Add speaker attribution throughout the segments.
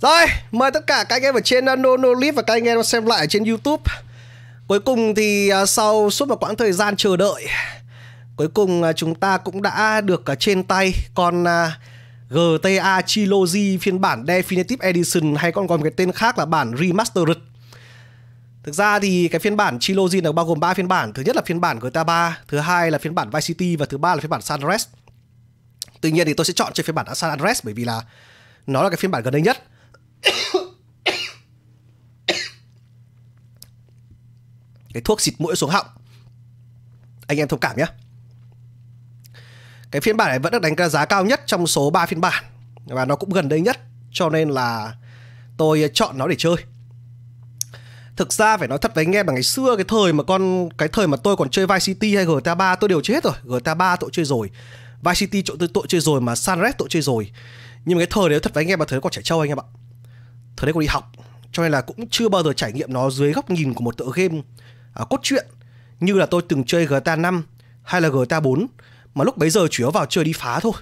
Speaker 1: Rồi, mời tất cả các anh em ở trên uh, No Live và các anh em xem lại ở trên YouTube. Cuối cùng thì à, sau suốt một quãng thời gian chờ đợi, cuối cùng à, chúng ta cũng đã được trên tay con à, GTA Trilogy phiên bản Definitive Edition hay còn còn cái tên khác là bản Remastered. Thực ra thì cái phiên bản Trilogy nó bao gồm 3 phiên bản. Thứ nhất là phiên bản GTA 3, thứ hai là phiên bản Vice City và thứ ba là phiên bản San Andreas. Tuy nhiên thì tôi sẽ chọn chơi phiên bản San Andreas bởi vì là nó là cái phiên bản gần đây nhất cái thuốc xịt mũi xuống họng. Anh em thông cảm nhé cái phiên bản này vẫn được đánh giá cao nhất trong số 3 phiên bản. Và nó cũng gần đây nhất cho nên là tôi chọn nó để chơi. Thực ra phải nói thật với anh em là ngày xưa cái thời mà con cái thời mà tôi còn chơi Vice City hay GTA 3 tôi đều chơi hết rồi. GTA 3 tôi chơi rồi. Vice City tôi, tôi chơi rồi mà San Andreas tôi chơi rồi. Nhưng mà cái thời đấy thật với anh em mà thời còn trẻ trâu anh em ạ thời đấy còn đi học cho nên là cũng chưa bao giờ trải nghiệm nó dưới góc nhìn của một tựa game à, cốt truyện như là tôi từng chơi GTA 5 hay là GTA 4 mà lúc bấy giờ chủ yếu vào chơi đi phá thôi.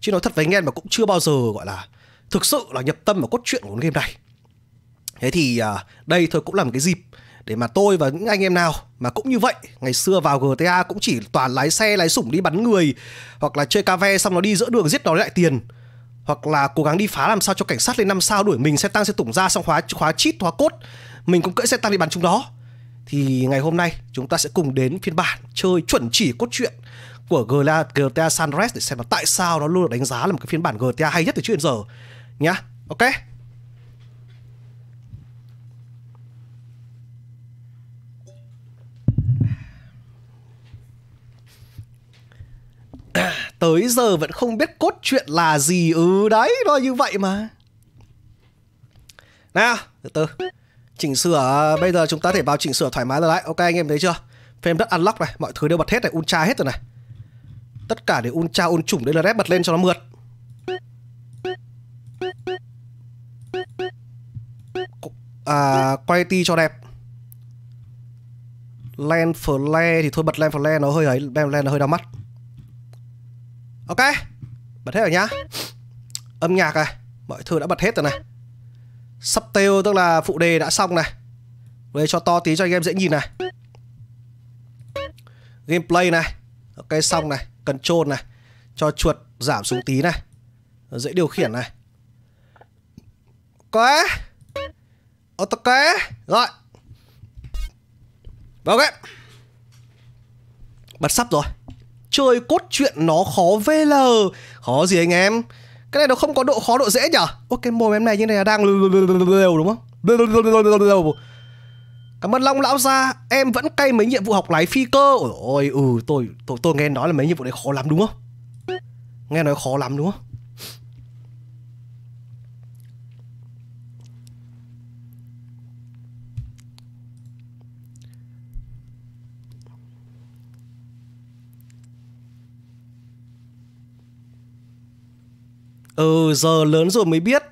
Speaker 1: Chứ nói thật với anh em mà cũng chưa bao giờ gọi là thực sự là nhập tâm vào cốt truyện của game này. Thế thì à, đây thôi cũng là một cái dịp để mà tôi và những anh em nào mà cũng như vậy ngày xưa vào GTA cũng chỉ toàn lái xe lái sủng đi bắn người hoặc là chơi cà ve xong nó đi giữa đường giết nó lại tiền hoặc là cố gắng đi phá làm sao cho cảnh sát lên năm sao đuổi mình xe tăng sẽ tủng ra xong khóa khóa chít khóa cốt. Mình cũng cưỡi xe tăng đi bắn chúng đó. Thì ngày hôm nay chúng ta sẽ cùng đến phiên bản chơi chuẩn chỉ cốt truyện của GTA, GTA San Andreas để xem là tại sao nó luôn được đánh giá là một cái phiên bản GTA hay nhất từ trước đến giờ. Nhá ok? tới giờ vẫn không biết cốt truyện là gì. Ừ đấy nó như vậy mà. Nào từ từ. Chỉnh sửa bây giờ chúng ta thể vào chỉnh sửa thoải mái rồi đấy. Ok anh em thấy chưa? Phim đất unlock này mọi thứ đều bật hết này ultra hết rồi này. Tất cả để ultra ôn chủng đây là rep bật lên cho nó mượt. À, quality cho đẹp. Land flare thì thôi bật land flare nó hơi ấy land flare nó hơi đau mắt. Ok, Bật hết rồi nhá. Âm nhạc này, Mọi thứ đã bật hết rồi này. Subtail tức là phụ đề đã xong này. Đây cho to tí cho anh em dễ nhìn này. Gameplay này, Ok xong này, Control này, Cho chuột giảm xuống tí này. Dễ điều khiển này. Có Ok, Rồi. Ok. Bật sắp rồi chơi cốt truyện nó khó VL. Khó gì anh em? Cái này nó không có độ khó độ dễ nhở? Ok cái mồm em này như này là đang lều đúng không? Cảm ơn Long lão gia. Em vẫn cay mấy nhiệm vụ học lái phi cơ. Ôi ừ tôi, tôi tôi nghe nói là mấy nhiệm vụ này khó lắm đúng không? Nghe nói khó lắm đúng không? Ừ giờ lớn rồi mới biết.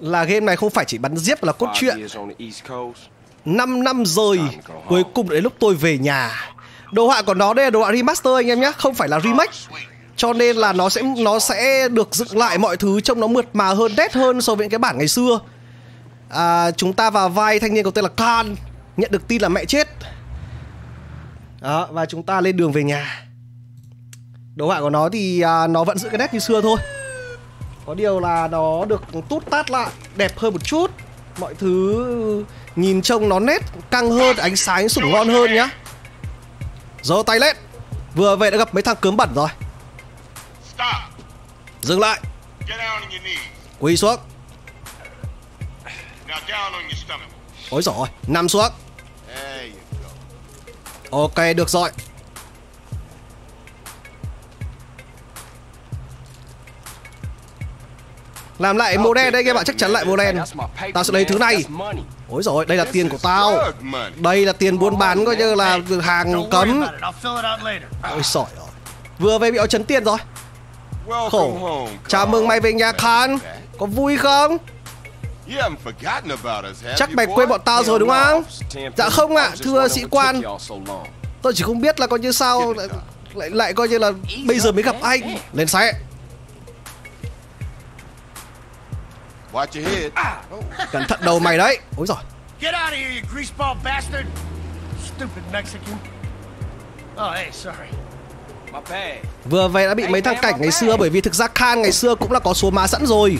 Speaker 1: Là game này không phải chỉ bắn giết là cốt truyện. 5 năm rồi Cuối cùng đến lúc tôi về nhà. Đồ họa của nó đây là đồ họa remaster anh em nhé Không phải là remake. Cho nên là nó sẽ nó sẽ được dựng lại mọi thứ trông nó mượt mà hơn nét hơn so với cái bản ngày xưa. À, chúng ta vào vai thanh niên có tên là Khan nhận được tin là mẹ chết. Đó và chúng ta lên đường về nhà. Đồ họa của nó thì à, nó vẫn giữ cái nét như xưa thôi có điều là nó được tút tát lại đẹp hơn một chút. Mọi thứ nhìn trông nó nét căng hơn ánh sáng sủng ngon hơn nhá. Giơ tay lên. Vừa về đã gặp mấy thằng cướm bẩn rồi. Dừng lại. Quỳ xuống. Ôi giỏi nằm xuống. Ok được rồi Làm lại màu đen đây các bạn chắc chắn lại màu đen. Tao sẽ lấy thứ này. Ôi rồi đây là tiền của tao. Đây là tiền buôn bán coi như là hàng cấm. Ôi sỏi rồi Vừa về bị họ chấn tiền rồi. Khổ. Chào mừng mày về nhà Khan Có vui không? Chắc mày quên bọn tao rồi đúng không? Dạ không ạ à, thưa sĩ quan. Tôi chỉ không biết là coi như sao lại, lại coi như là bây giờ mới gặp anh. Lên xe.
Speaker 2: Watch your head.
Speaker 1: Cẩn thận đầu mày đấy Ôi giời
Speaker 3: Get out of here, you greaseball bastard! Stupid Mexican. Oh, hey, sorry.
Speaker 4: My bad.
Speaker 1: Vừa về đã bị mấy thằng cảnh ngày xưa Bởi vì thực ra Khan ngày xưa cũng là có số má sẵn rồi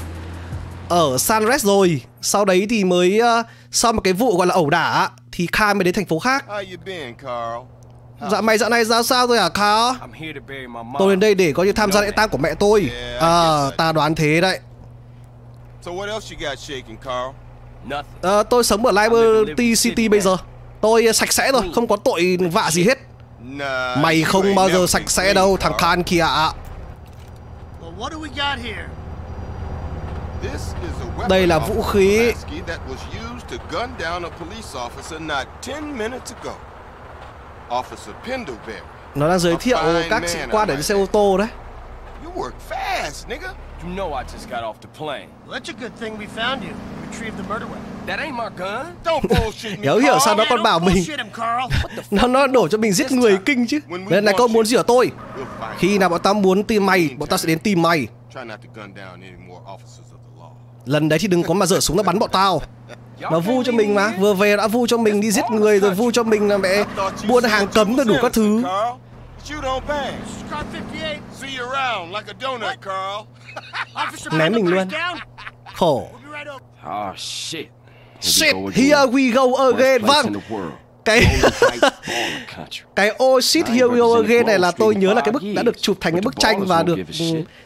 Speaker 1: Ở San Res rồi Sau đấy thì mới uh, Sau một cái vụ gọi là ẩu đả Thì Khan mới đến thành phố khác
Speaker 2: How you been, Carl?
Speaker 1: Dạ mày dạo này ra sao rồi hả Khan
Speaker 4: I'm here to bury my mom.
Speaker 1: Tôi đến đây để có như tham gia lễ tang của mẹ tôi À ta đoán thế đấy
Speaker 2: So what else you got shaking, Carl?
Speaker 4: Nothing.
Speaker 1: Ờ, Tôi sống ở Liberty City bây giờ Tôi sạch sẽ rồi Không có tội vạ gì hết
Speaker 2: Nah.
Speaker 1: Mày không bao giờ sạch sẽ đâu thằng. Khan kia ạ
Speaker 3: Well, what do we got here?
Speaker 2: This is a weapon
Speaker 1: Đây là vũ
Speaker 2: of
Speaker 1: khí.
Speaker 2: Pulaski that was used to gun down a police officer not 10 minutes ago. Officer Pendlebury.
Speaker 1: Nó đang giới thiệu các sĩ quan ở trên xe ô tô đấy
Speaker 2: You
Speaker 4: know I just got off the plane.
Speaker 3: Well, that's a good thing we found you. Retrieved the murder weapon.
Speaker 4: That ain't my gun.
Speaker 2: Don't bullshit me,
Speaker 1: Hiểu hiểu sao
Speaker 2: Carl.
Speaker 1: nó còn bảo mình. Nó nó đổ cho mình giết người kinh chứ Nên này có muốn gì ở tôi Khi nào bọn tao muốn tìm mày Bọn tao sẽ đến tìm mày. Lần đấy thì đừng có mà dở súng nó bắn bọn tao Nó vu cho mình mà. Vừa về đã vu cho mình đi giết người Rồi vu cho mình là mẹ Buôn hàng cấm rồi đủ các thứ
Speaker 2: you don't bang.
Speaker 3: Scar 58.
Speaker 2: See you around like a donut, Carl.
Speaker 3: Officer
Speaker 1: Ném mình luôn.
Speaker 3: down.
Speaker 1: Khổ.
Speaker 4: Oh shit.
Speaker 1: Shit, here we go again Vâng, cái cái oh shit here we go again này là tôi nhớ là cái bức đã được chụp thành cái bức tranh và được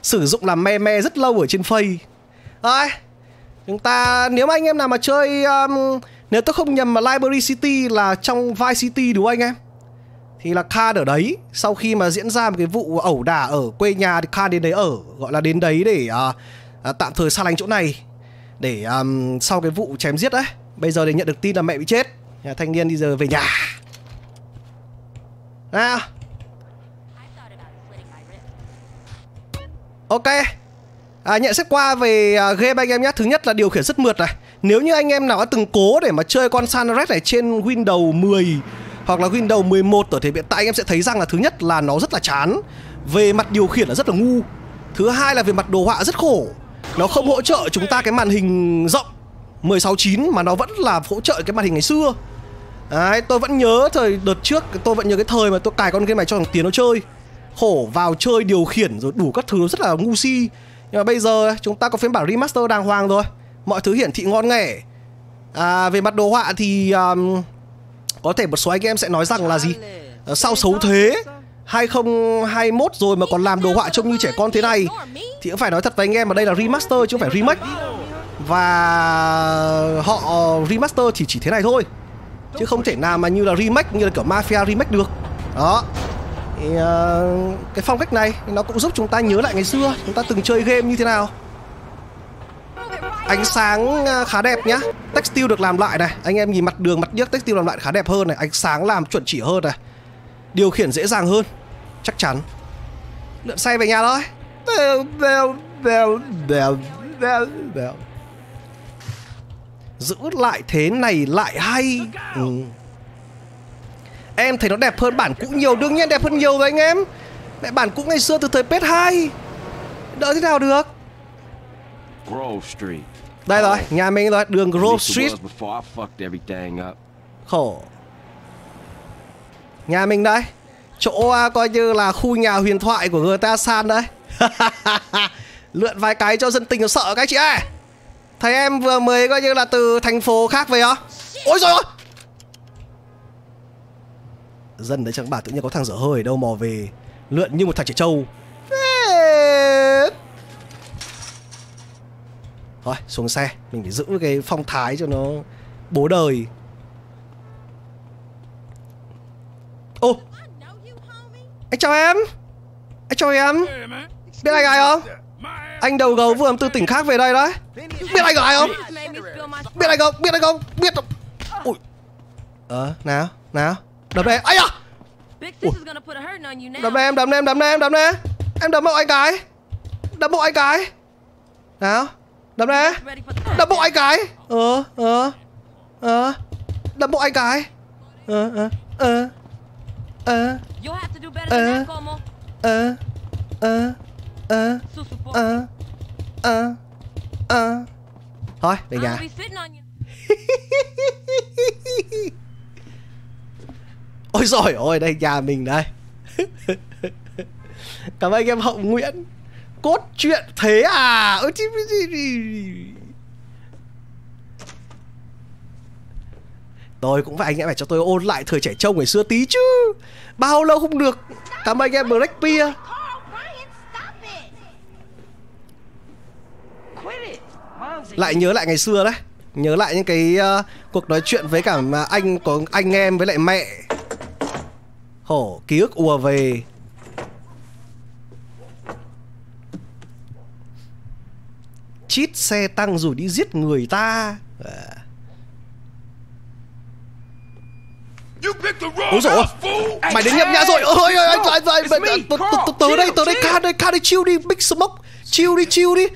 Speaker 1: sử dụng làm meme rất lâu ở trên face Rồi, chúng ta nếu mà anh em nào mà chơi um, nếu tôi không nhầm mà Library City là trong Vice City đúng không anh em? Thì là Khan ở đấy Sau khi mà diễn ra một cái vụ ẩu đả ở quê nhà Thì Khan đến đấy ở Gọi là đến đấy để à, à, tạm thời xa lánh chỗ này. Để um, sau cái vụ chém giết đấy Bây giờ thì nhận được tin là mẹ bị chết. Nhà thanh niên đi giờ về nhà. À. Ok. À, Nhận xét qua về uh, game anh em nhé. Thứ nhất là điều khiển rất mượt này. Nếu như anh em nào đã từng cố để mà chơi con Sunrise này trên Windows 10 hoặc là Windows 11 ở thời hiện tại anh em sẽ thấy rằng là thứ nhất là nó rất là chán Về mặt điều khiển là rất là ngu. Thứ hai là về mặt đồ họa rất khổ. Nó không hỗ trợ chúng ta cái màn hình rộng 16:9 mà nó vẫn là hỗ trợ cái màn hình ngày xưa. Đấy, tôi vẫn nhớ thời đợt trước tôi vẫn nhớ cái thời mà tôi cài con game này cho thằng Tiến nó chơi. Khổ vào chơi điều khiển rồi đủ các thứ rất là ngu si. Nhưng mà bây giờ chúng ta có phiên bản remaster đàng hoàng rồi. Mọi thứ hiển thị ngon nghẻ. À, về mặt đồ họa thì um, có thể một số anh em sẽ nói rằng là gì? Ờ, sao xấu thế? 2021 rồi mà còn làm đồ họa trông như trẻ con thế này. Thì cũng phải nói thật với anh em mà đây là remaster chứ không phải remake. Và họ remaster thì chỉ thế này thôi. Chứ không thể nào mà như là remake như là kiểu mafia remake được. Đó. Thì, ờ, cái phong cách này nó cũng giúp chúng ta nhớ lại ngày xưa chúng ta từng chơi game như thế nào ánh sáng ờ, khá đẹp nhá. Textile được làm lại này. Anh em nhìn mặt đường mặt điếc textile làm lại khá đẹp hơn này. Ánh sáng làm chuẩn chỉ hơn này. Điều khiển dễ dàng hơn. Chắc chắn. Lượn xe về nhà thôi. Bèo, bèo, bèo, bèo, bèo, bèo. giữ lại thế này lại hay. Ừ. em thấy nó đẹp hơn bản cũ nhiều. Đương nhiên đẹp hơn nhiều rồi anh em. Mẹ bản cũ ngày xưa từ thời PS2 đỡ thế nào được. Đây rồi nhà mình rồi đường Grove Street. khổ. Nhà mình đây chỗ à, coi như là khu nhà huyền thoại của GTA San đấy. Lượn vài cái cho dân tình sợ các chị ơi. Thấy em vừa mới coi như là từ thành phố khác về á. Ôi rồi ôi dân đấy chẳng bảo tự nhiên có thằng dở hơi đâu mò về lượn như một thằng trẻ trâu thôi xuống xe mình phải giữ cái phong thái cho nó bố đời. Ô anh chào em. Anh chào em. Biết anh ai không? Anh đầu gấu vừa từ tỉnh khác về đây đấy. Biết anh ai không? Biết anh không? Biết anh không? Biết ui ờ nào nào. Đập em. Ấy à
Speaker 5: Big Fish is gonna put a hurting on you now.
Speaker 1: đấm em đấm em đấm em đấm em. Em đấm bộ anh cái. Đấm bộ anh cái. Nào đấm
Speaker 5: the
Speaker 1: đấm bộ anh cái. Ờ ờ ờ. Đấm bộ anh cái. Ờ ờ ờ ờ. Ờ. Ờ ờ
Speaker 5: po.
Speaker 1: ờ ờ ờ. Thôi về nhà. ôi rồi ôi đây nhà mình đây. Cảm ơn anh em hậu nguyễn cốt truyện thế à? Ừ, chứ tôi cũng phải anh em phải cho tôi ôn lại thời trẻ trâu ngày xưa tí chứ. Bao lâu không được. Cảm ơn anh em Black Beer lại nhớ lại ngày xưa đấy. Nhớ lại những cái uh, cuộc nói chuyện với cả mà anh có anh em với lại mẹ. Hổ ký ức ùa về. chít xe tăng rồi đi giết người ta à.
Speaker 2: Đúng rồi,
Speaker 1: mày đến nhầm nhã rồi. Ôi
Speaker 6: ơi,
Speaker 1: anh
Speaker 6: anh
Speaker 1: anh tớ đây, tớ đây kha đây, kha đây chill đi, Big Smoke, chill đi, chill đi.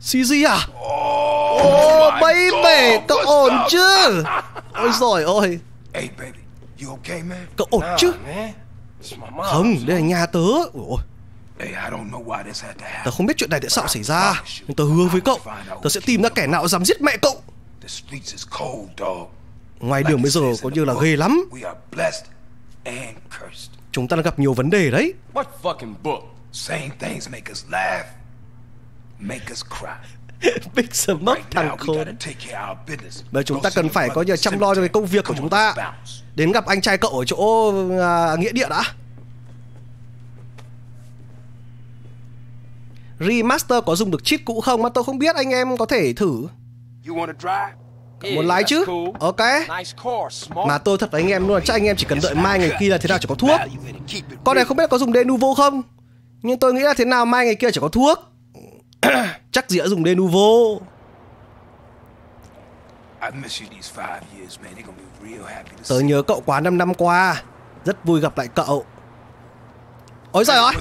Speaker 1: CG à?
Speaker 2: Ồ,
Speaker 1: bay
Speaker 2: bể,
Speaker 1: cậu ổn chứ? Ôi rồi ôi. Cậu ổn chứ? Không, đây là nhà tớ.
Speaker 2: Ủa.
Speaker 1: Tớ không biết chuyện này tại sao xảy ra. Nhưng tớ hứa với cậu Tớ sẽ tìm ra kẻ nào dám giết mẹ cậu. Ngoài đường bây giờ có như là ghê lắm. Chúng ta đã gặp nhiều vấn đề đấy. Big Smoke thằng khốn bây chúng ta cần phải có
Speaker 2: như
Speaker 1: chăm lo cho cái công việc của chúng ta. Đến gặp anh trai cậu ở chỗ à, nghĩa địa đã. Remaster có dùng được cheat cũ không mà tôi không biết anh em có thể thử. Muốn lái chứ. Ok. Mà tôi thật với anh em luôn là chắc anh em chỉ cần đợi mai ngày kia là thế nào chỉ có thuốc. Con này không biết có dùng Denuvo không? Nhưng tôi nghĩ là thế nào mai ngày kia chỉ có thuốc. Chắc gì đã dùng Denuvo Tớ nhớ cậu quá 5 năm qua. Rất vui gặp lại cậu. Ôi giời ơi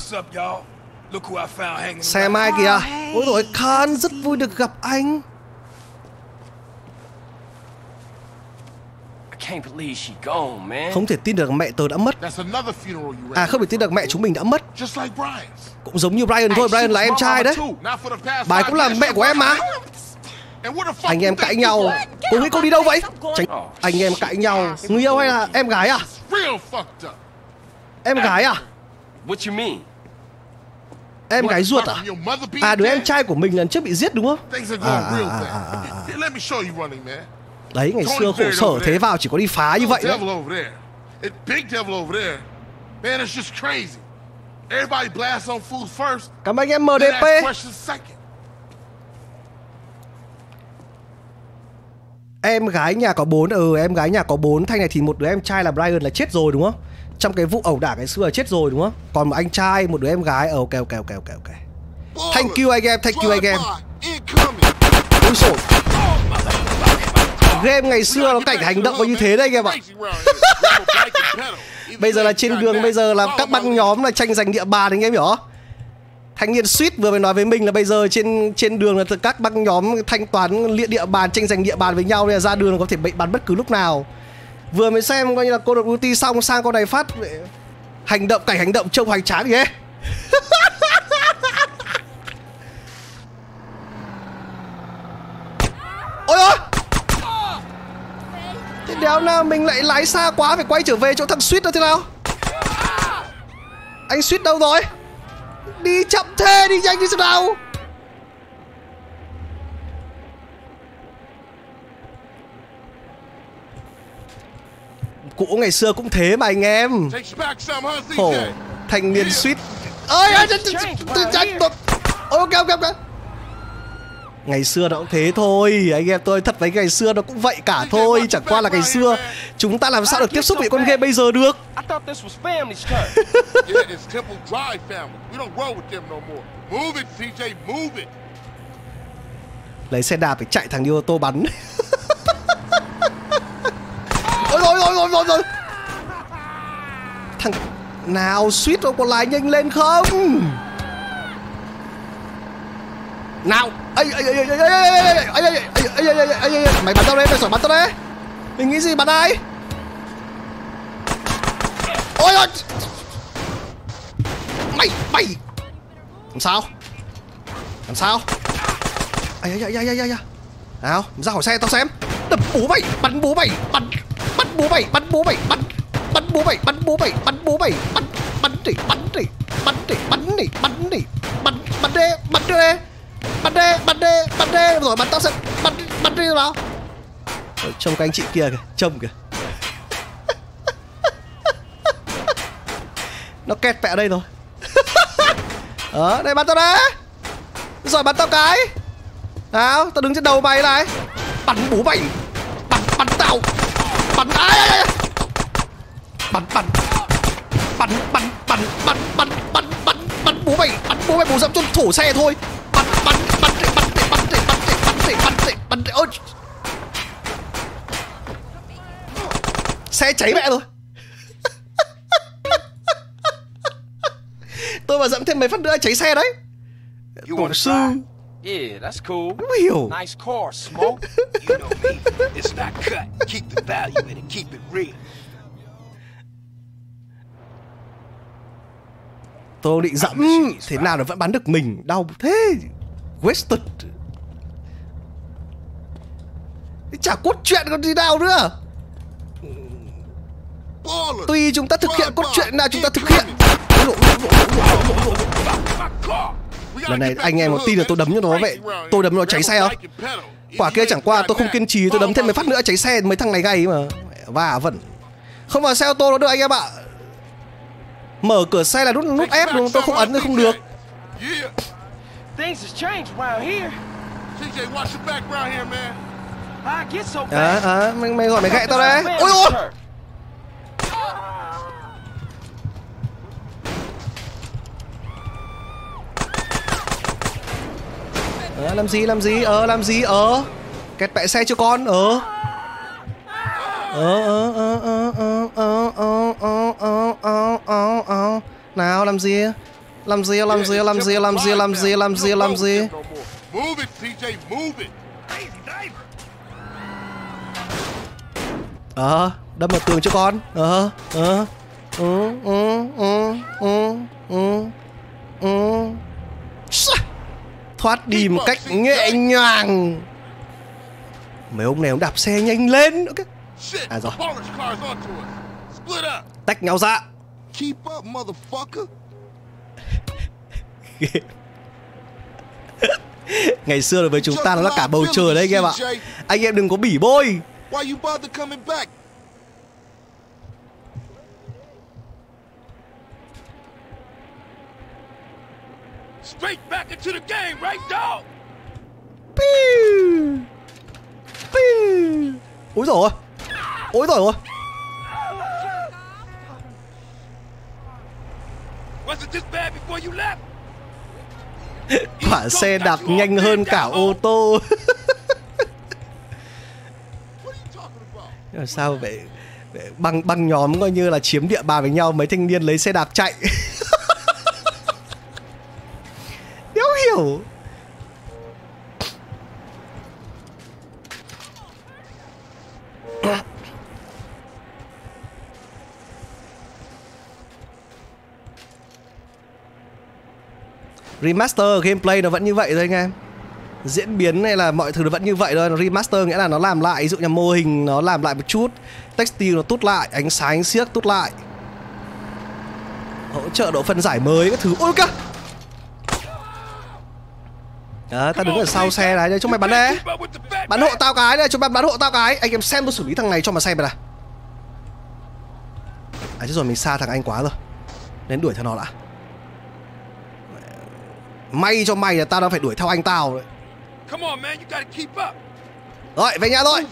Speaker 2: What's up, y'all? Look who I found hanging
Speaker 1: Xe
Speaker 2: around.
Speaker 1: mai kìa Ôi rồi Khan rất vui được gặp anh
Speaker 4: I can't believe she gone, man.
Speaker 1: Không thể tin được mẹ tớ đã mất
Speaker 3: That's another funeral you ran.
Speaker 1: À không thể tin được mẹ chúng mình đã mất
Speaker 3: Just like Brian's.
Speaker 1: Cũng giống như Brian thôi Brian là em trai đấy Bà cũng là mẹ của em mà Anh em cãi nhau? Cô nghĩ cô đi đâu vậy Tránh... Anh em cãi nhau Người yêu hay là em gái à. Em gái à
Speaker 4: What you mean?
Speaker 1: Em gái ruột à? À đứa em trai của mình lần trước bị giết đúng không? À, à, à, à, à, à. Đấy ngày xưa khổ sở thế vào chỉ có đi phá như vậy đấy Cảm ơn anh em MDP. Em gái nhà có bốn Ừ em gái nhà có bốn Thanh này thì một đứa em trai là Brian là chết rồi đúng không trong cái vụ ẩu đả ngày xưa là chết rồi, đúng không? Còn một anh trai, một đứa em gái. Ở ok ok ok ok ok. Thank you, anh em. Thank you, anh em. Ôi sổ Game ngày xưa nó cảnh hành động có như thế đấy, anh em ạ. Bây giờ là trên đường, Bây giờ là các băng nhóm là tranh giành địa bàn, anh em hiểu không? Thanh niên suýt vừa mới nói với mình là bây giờ trên trên đường là các băng nhóm thanh toán địa địa bàn, tranh giành địa bàn với nhau, nên là ra đường có thể bị bắn bất cứ lúc nào. Vừa mới xem coi như là Call of Duty xong, sang con này phát hành động, cảnh hành động trông hoành tráng gì. Ôi ôi! Thế đéo nào mình lại lái xa quá, phải quay trở về chỗ thằng suýt đó thế nào? Anh suýt đâu rồi? Đi chậm thế, đi nhanh đi sao nào. Cũ ngày xưa cũng thế mà anh em. Khổ? Thanh niên suýt. Ơi ơi, ơi, ok ok ok. Ngày xưa nó cũng thế thôi. Anh em tôi thật với ngày xưa nó cũng vậy cả thôi. Chẳng qua là ngày xưa Chúng ta làm sao được tiếp xúc với con game bây giờ được. Lấy xe đạp để chạy thằng đi ô tô bắn Ôi rồi rồi Thằng nào suýt rồi còn lại nhanh lên không Nào ấy ấy ấy ấy ấy ấy ấy ấy ấy ấy ấy ấy ấy Mày bắn tao đấy mày sỏi bắn tao đấy Mình nghĩ gì bắn ai Ôi ôi Mày mày Làm sao Làm sao ai ai ai ai ai ai nào ra khỏi xe tao xem đập bố mày bắn bố mày bắn bắn bố mày bắn bố mày bắn. Bắn bố mày bắn bố mày bắn bố mày bắn. Bắn đi bắn đi bắn đi bắn đi bắn đi. Bắn bắn đi bắn đi. Bắn đi bắn đi bắn đi. Rồi bắn tao xem bắn bắn đi nào trông các anh chị kia kìa trông kìa. Nó kẹt ở đây rồi. Đó đây bắn tao đấy rồi bắn tao cái. Nào tao đứng trên đầu mày này. Bắn bố mày bắn bắn tao bắn ai, bắn bắn bắn bắn bắn bắn bắn bắn bắn bắn bố mày bắn bố mày bố dẫm cho thổ xe thôi bắn bắn bắn bắn bắn bắn bắn bắn bắn bắn bắn bắn ôi xe cháy mẹ rồi tôi mà dẫm thêm mấy phát nữa cháy xe đấy
Speaker 4: You
Speaker 1: tổ
Speaker 4: wanna
Speaker 1: sư?
Speaker 4: Yeah, that's cool.
Speaker 1: không hiểu
Speaker 4: Nice car, Smoke.
Speaker 7: You know me. It's not cut. Keep the value in it. Keep it real.
Speaker 1: tôi định dẫm thế nào nó vẫn bắn được mình đau thế wasted chả cốt truyện còn gì nào nữa tuy chúng ta thực hiện cốt truyện nào chúng ta thực hiện lần này anh em có tin là tôi đấm cho nó vậy tôi đấm nó cháy xe không? Quả kia chẳng qua tôi không kiên trì tôi đấm thêm mấy phát nữa cháy xe mấy thằng này gay mà. Và vẫn không vào xe ô tô nó được anh em ạ. Mở cửa xe là nút nút ép đúng không? tôi không ấn thì không được.
Speaker 4: So
Speaker 1: à,
Speaker 4: bad.
Speaker 1: à, mày, mày gọi mày gậy tao đấy ôi ôi Ờ, làm gì làm gì ờ làm gì ờ kẹt bẹ xe cho con ờ ờ ờ ờ ờ ờ ờ ờ ờ ờ ờ ờ ờ nào làm gì làm gì làm gì làm gì làm gì làm gì làm gì làm gì ờ đâm vào tường cho con ờ ờ ừ ừ ừ ừ ừ ừ. Thoát đi một cách nhẹ nhàng. Mấy ông này ông đạp xe nhanh lên ok.
Speaker 2: Shit,
Speaker 1: À, rồi. tách nhau ra. Ngày xưa đối với chúng ta nó là cả bầu trời đấy anh em ạ. Anh em đừng có bỉ bôi
Speaker 2: Why you bother coming back?
Speaker 7: Straight back into the game, right, dog?
Speaker 1: Piu. Piu. Ôi rồi Ôi rồi
Speaker 7: Wasn't this bad before you left?
Speaker 1: Quả xe đạp nhanh hơn cả ô tô sao vậy vậy băng băng nhóm coi như là chiếm địa bàn với nhau mấy thanh niên lấy xe đạp chạy Đéo hiểu Remaster gameplay nó vẫn như vậy thôi anh em. Diễn biến hay là mọi thứ nó vẫn như vậy thôi. Remaster nghĩa là nó làm lại, ví dụ như mô hình nó làm lại một chút, textile nó tút lại, ánh sáng ánh tút lại. Hỗ trợ độ phân giải mới các thứ. Ôi kìa đó tao đứng ở sau xe này chúng mày bắn
Speaker 7: fat
Speaker 1: bắn hộ tao cái đây chúng mày bắn hộ tao cái anh em xem tôi xử lý thằng này cho mà xem này à chứ rồi mình xa thằng anh quá rồi nên đuổi theo nó đã may cho mày là tao đang phải đuổi theo anh tao đấy rồi về nhà thôi.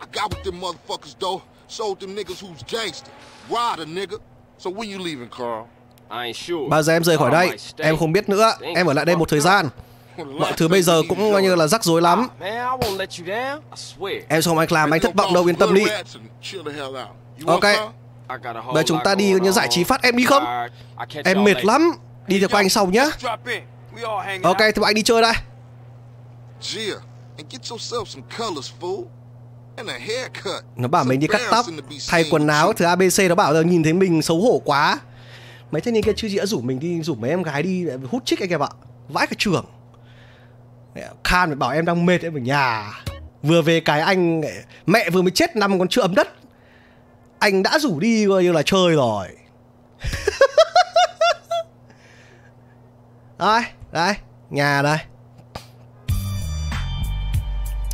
Speaker 2: I got with them motherfuckers, though. Sold them niggas who's gangster. Ride a nigga. So when you leaving, Carl?
Speaker 1: Bao giờ em rời khỏi đây. Em không biết nữa. Em ở lại đây một thời gian. Mọi thứ bây giờ cũng coi như là rắc rối lắm. Em không anh làm, anh thất vọng đâu, yên tâm đi. Ok. Bây chúng ta đi như giải trí phát em đi không? Em mệt lắm. Đi theo anh sau nhá. Ok, thì anh đi chơi đây. Nó bảo mình đi cắt tóc, Thay quần áo, Thứ ABC nó bảo là nhìn thấy mình xấu hổ quá mấy thanh niên kia chưa gì đã rủ mình đi, rủ mấy em gái đi hút chích anh em ạ. Vãi cả trường. Khan phải bảo em đang mệt, em ở nhà. Vừa về cái anh mẹ vừa mới chết năm còn chưa ấm đất. Anh đã rủ đi coi như là chơi rồi. Đây đây, nhà đây.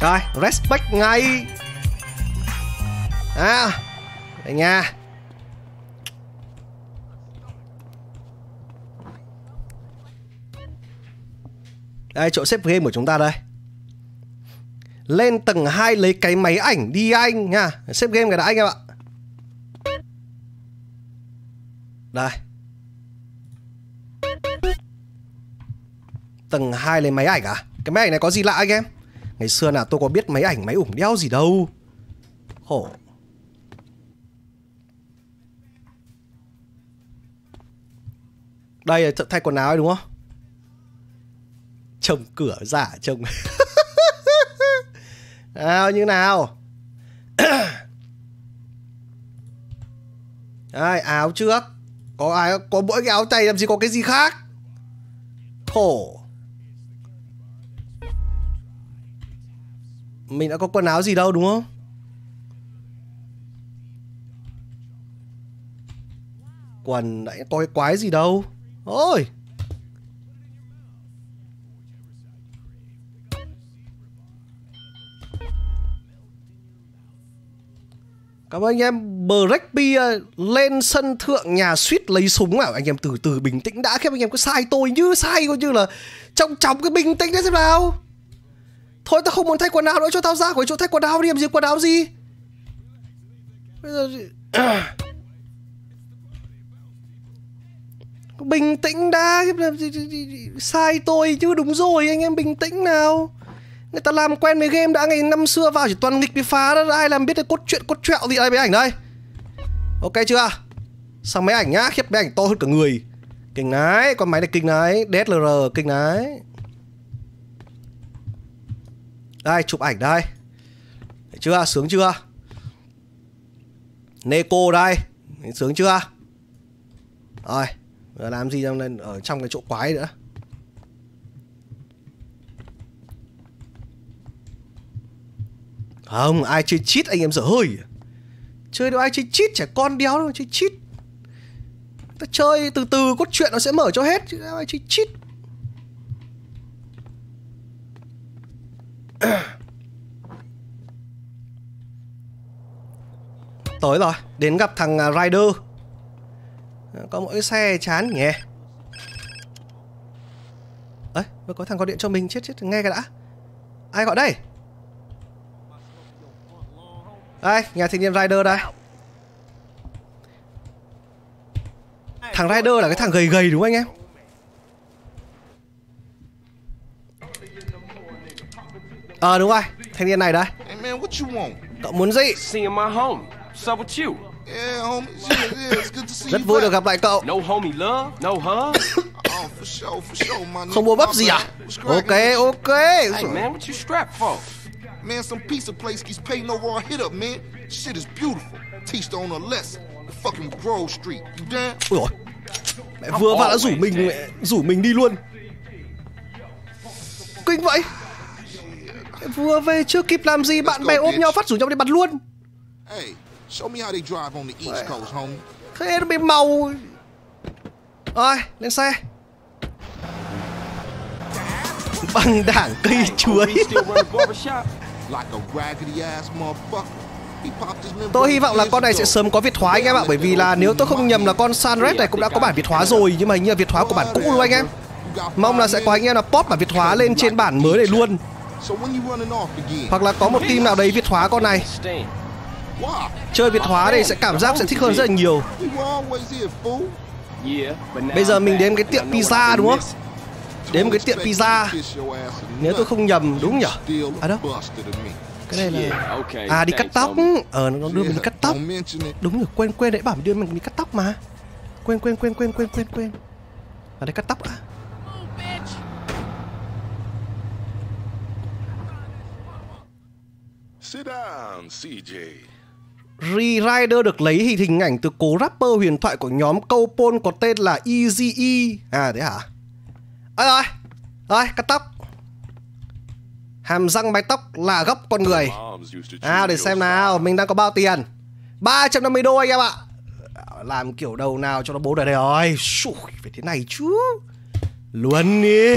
Speaker 1: Rồi respect ngay. À đây nhà. Đây, chỗ xếp game của chúng ta đây. Lên tầng 2 lấy cái máy ảnh đi anh nha. Xếp game cái đã anh em ạ. Đây. Tầng 2 lấy máy ảnh à? Cái máy ảnh này có gì lạ anh em? Ngày xưa nào tôi có biết máy ảnh, máy ủng đeo gì đâu. Khổ. Đây là thay quần áo ấy đúng không? Trồng cửa giả trồng Nào, như nào? Đây áo trước. Có ai, có mỗi cái áo tay, làm gì có cái gì khác? Thổ. Mình đã có quần áo gì đâu, đúng không? Quần nãy có cái quái gì đâu. Ôi! Cảm ơn anh em. Breakbeer lên sân thượng nhà suýt lấy súng à? Anh em từ từ bình tĩnh đã Khi anh em có sai tôi như sai coi như là Trong chóng cái bình tĩnh đấy xem nào. Thôi tao không muốn thay quần áo nữa, cho tao ra khỏi chỗ thay quần áo đi, làm gì quần áo gì? Bây giờ Bình tĩnh đã Sai tôi chứ, đúng rồi, anh em bình tĩnh nào. Người ta làm quen với game đã ngày năm xưa vào chỉ toàn nghịch với phá đó Ai làm biết được cốt truyện, cốt trẹo gì đây mấy ảnh đây? Ok chưa? Sang mấy ảnh nhá, Khiếp mấy ảnh to hơn cả người. Kinh đấy Con máy này kinh đấy DSLR kinh đấy Đây, chụp ảnh đây. Đấy chưa? Sướng chưa? Neko đây. Sướng chưa? Rồi làm gì trong lên Ở trong cái chỗ quái nữa. Không, ai chơi cheat anh em dở hơi. Chơi đâu ai chơi cheat, trẻ con đéo đâu chơi cheat. Ta chơi từ từ cốt truyện nó sẽ mở cho hết Chứ ai chơi cheat. Tới rồi, đến gặp thằng à, Rider à, Có mỗi xe chán nhỉ? Ấy, vừa có thằng gọi điện cho mình chết chết nghe cái đã. Ai gọi đây? Đây, nhà thanh niên Rider đây Thằng Rider là cái thằng gầy gầy đúng không anh em Ờ à, đúng rồi Thanh niên này đây
Speaker 2: Hey man, what you want?
Speaker 1: Cậu muốn gì
Speaker 4: Seeing my home. Up with you?
Speaker 2: Yeah, homie. Yeah, yeah, it's good to see
Speaker 1: Rất vui được gặp lại cậu
Speaker 4: No homie love, no hug.
Speaker 2: Oh, for sure, for sure.
Speaker 1: Không mua bắp gì à? Ok ok
Speaker 4: hey man, what you strapped for?
Speaker 2: Man, some pizza place keeps paying over our hit up, man. Shit is beautiful. Teach the owner a lesson. The fucking Grove Street. You down?
Speaker 1: Ui dồi Mẹ vừa vào đã rủ mình mẹ, Rủ mình đi luôn Kinh vậy Mẹ Vừa về chưa kịp làm gì Bạn bè ôm nhau phát rủ nhau đi bắn luôn
Speaker 2: Hey, show me how they drive on the East Coast, homie.
Speaker 1: Thế nó bị màu Rồi lên xe Băng đảng cây chuối Tôi hy vọng là con này sẽ sớm có Việt hóa anh em ạ Bởi vì là nếu tôi không nhầm là con Sunred này cũng đã có bản Việt hóa rồi Nhưng mà hình như là Việt hóa của bản cũ luôn anh em. Mong là sẽ có anh em là pop bản Việt hóa lên trên bản mới này luôn? Hoặc là có một team nào đấy Việt hóa con này? Chơi Việt hóa này sẽ cảm giác sẽ thích hơn rất là nhiều. Bây giờ mình đến cái tiệm pizza đúng không? Đến một cái tiệm pizza Nếu tôi không nhầm đúng nhở À đâu Cái này là. À đi cắt tóc. Ờ nó đưa mình đi cắt tóc. Đúng rồi quên quên đấy bảo mình đưa mình đi cắt tóc mà Quên quên quên quên quên quên quên À đây cắt tóc à
Speaker 8: CJ.
Speaker 1: Rewriter được lấy hình hình ảnh từ cố rapper huyền thoại của nhóm câu Pol có tên là Eazy-E. À thế hả? Ơi rồi, rồi cắt tóc. Hàm răng mái tóc là gốc con người. À để xem nào, mình đang có bao tiền? 350 đô anh em ạ. Làm kiểu đầu nào cho nó bố đời này rồi. Xui, phải thế này chứ. Luôn đi.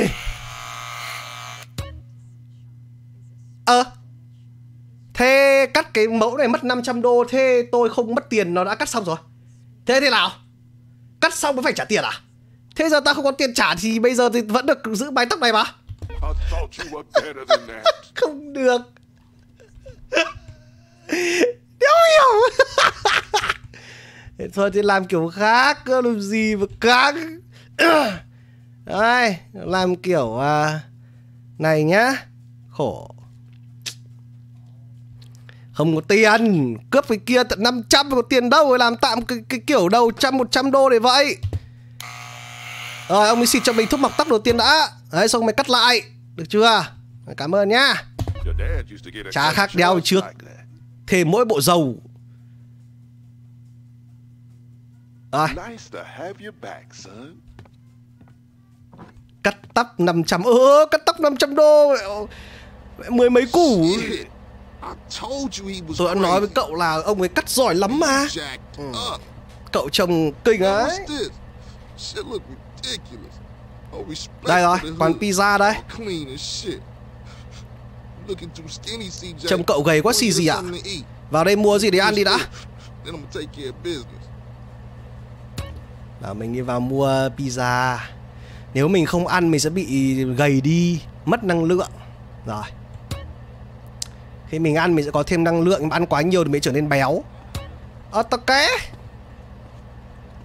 Speaker 1: Ơ, Thế cắt cái mẫu này mất 500 đô Thế tôi không mất tiền nó đã cắt xong rồi Thế thế nào Cắt xong mới phải trả tiền à Thế giờ ta không có tiền trả thì bây giờ thì vẫn được giữ mái tóc này mà. Không được. Đéo hiểu. Thôi thì làm kiểu khác Cơ làm gì mà khác Đây Làm kiểu à, Này nhá. Khổ. Không có tiền. Cướp cái kia tận 500 có tiền đâu làm tạm cái, cái kiểu đầu trăm 100 đô để vậy rồi, ông ấy xịt cho mình thuốc mọc tóc đầu tiên đã. Đấy, xong mày cắt lại. Được chưa? Cảm ơn nhá. Chả khác đeo trước. Thêm mỗi bộ dầu. Rồi. Cắt tóc 500 Ơ cắt tóc 500 đô. Mười mấy củ. Tôi đã nói với cậu là ông ấy cắt giỏi lắm mà.
Speaker 2: Ừ.
Speaker 1: Cậu chồng kinh ấy
Speaker 2: Oh,
Speaker 1: Đây rồi, quán pizza đây. Trông cậu gầy quá xì gì ạ?
Speaker 2: eat.
Speaker 1: Vào đây mua gì để ăn đi đã. Bảo mình đi vào mua pizza. Nếu mình không ăn mình sẽ bị gầy đi Mất năng lượng. Rồi. Khi mình ăn mình sẽ có thêm năng lượng Nhưng mà ăn quá nhiều thì mình trở nên béo. Ờ tao ké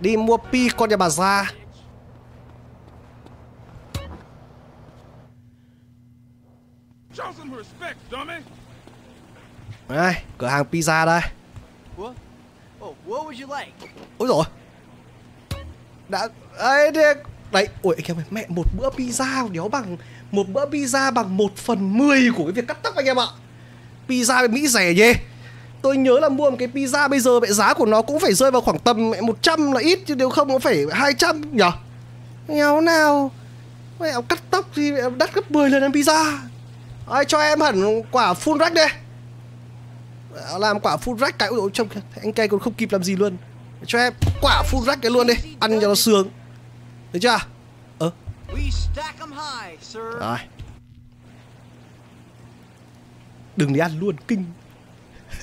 Speaker 1: Đi mua pi con nhà bà già
Speaker 8: Show some respect, dummy.
Speaker 1: Đây cửa hàng pizza đây.
Speaker 6: What? Oh, what would you like?
Speaker 1: Ôi rồi Đã ấy thế Đấy Ôi anh em ơi Mẹ một bữa pizza đéo bằng Một bữa pizza bằng 1 phần 10 của cái việc cắt tóc anh em ạ. Pizza bên Mỹ rẻ nhỉ? Tôi nhớ là mua một cái pizza bây giờ mẹ giá của nó cũng phải rơi vào khoảng tầm mẹ 100 là ít Chứ nếu không nó phải 200 nhở? Nghèo nào. Mẹ cắt tóc thì mẹ đắt gấp 10 lần ăn pizza Ai cho em hẳn quả full rack đi Làm quả full rack cái Ôi trông anh cây còn không kịp làm gì luôn. Cho em quả full rack cái luôn đi ăn cho nó sướng. Được chưa? Ờ. Rồi. Đừng đi ăn luôn kinh.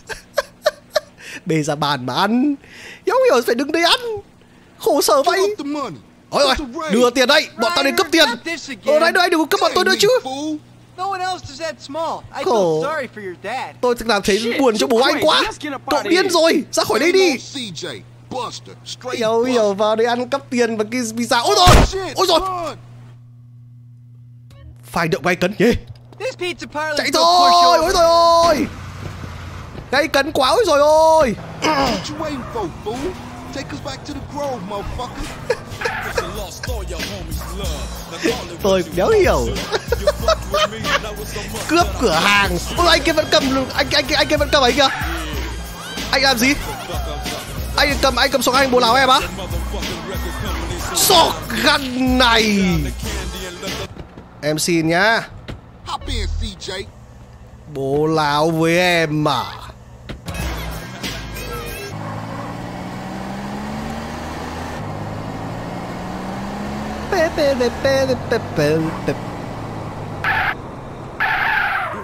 Speaker 1: Bê ra bàn mà ăn. Không hiểu phải đứng đây ăn. Khổ sở vậy. ôi
Speaker 2: raid.
Speaker 1: đưa tiền đây bọn tao đến cướp tiền. ở đây đây đừng có cướp bọn tôi nữa chứ
Speaker 2: Fool.
Speaker 6: No one else is that small. I
Speaker 1: Khổ.
Speaker 6: feel sorry for your dad.
Speaker 1: tôi thực làm thấy
Speaker 4: Shit,
Speaker 1: buồn cho bố anh quá. Cậu điên rồi. Ra khỏi đây đi.
Speaker 2: Old CJ. Buster. Straight
Speaker 1: hiểu
Speaker 2: Buster.
Speaker 1: hiểu vào đây ăn cắp tiền và cái pizza ôi rồi.
Speaker 2: Shit,
Speaker 1: ôi rồi. phải động vay cấn nhỉ?
Speaker 6: This pizza parlor
Speaker 1: chạy thôi. ôi rồi ôi. Gây cấn quá ôi rồi ôi Tôi đéo hiểu. Cướp cửa hàng. Ôi anh kia vẫn cầm anh anh anh kia vẫn cầm ấy kìa. Anh làm gì? Anh cầm anh cầm sọc anh bố láo em á. Sọc gắn này. Em xin nhá. Bố láo với em mà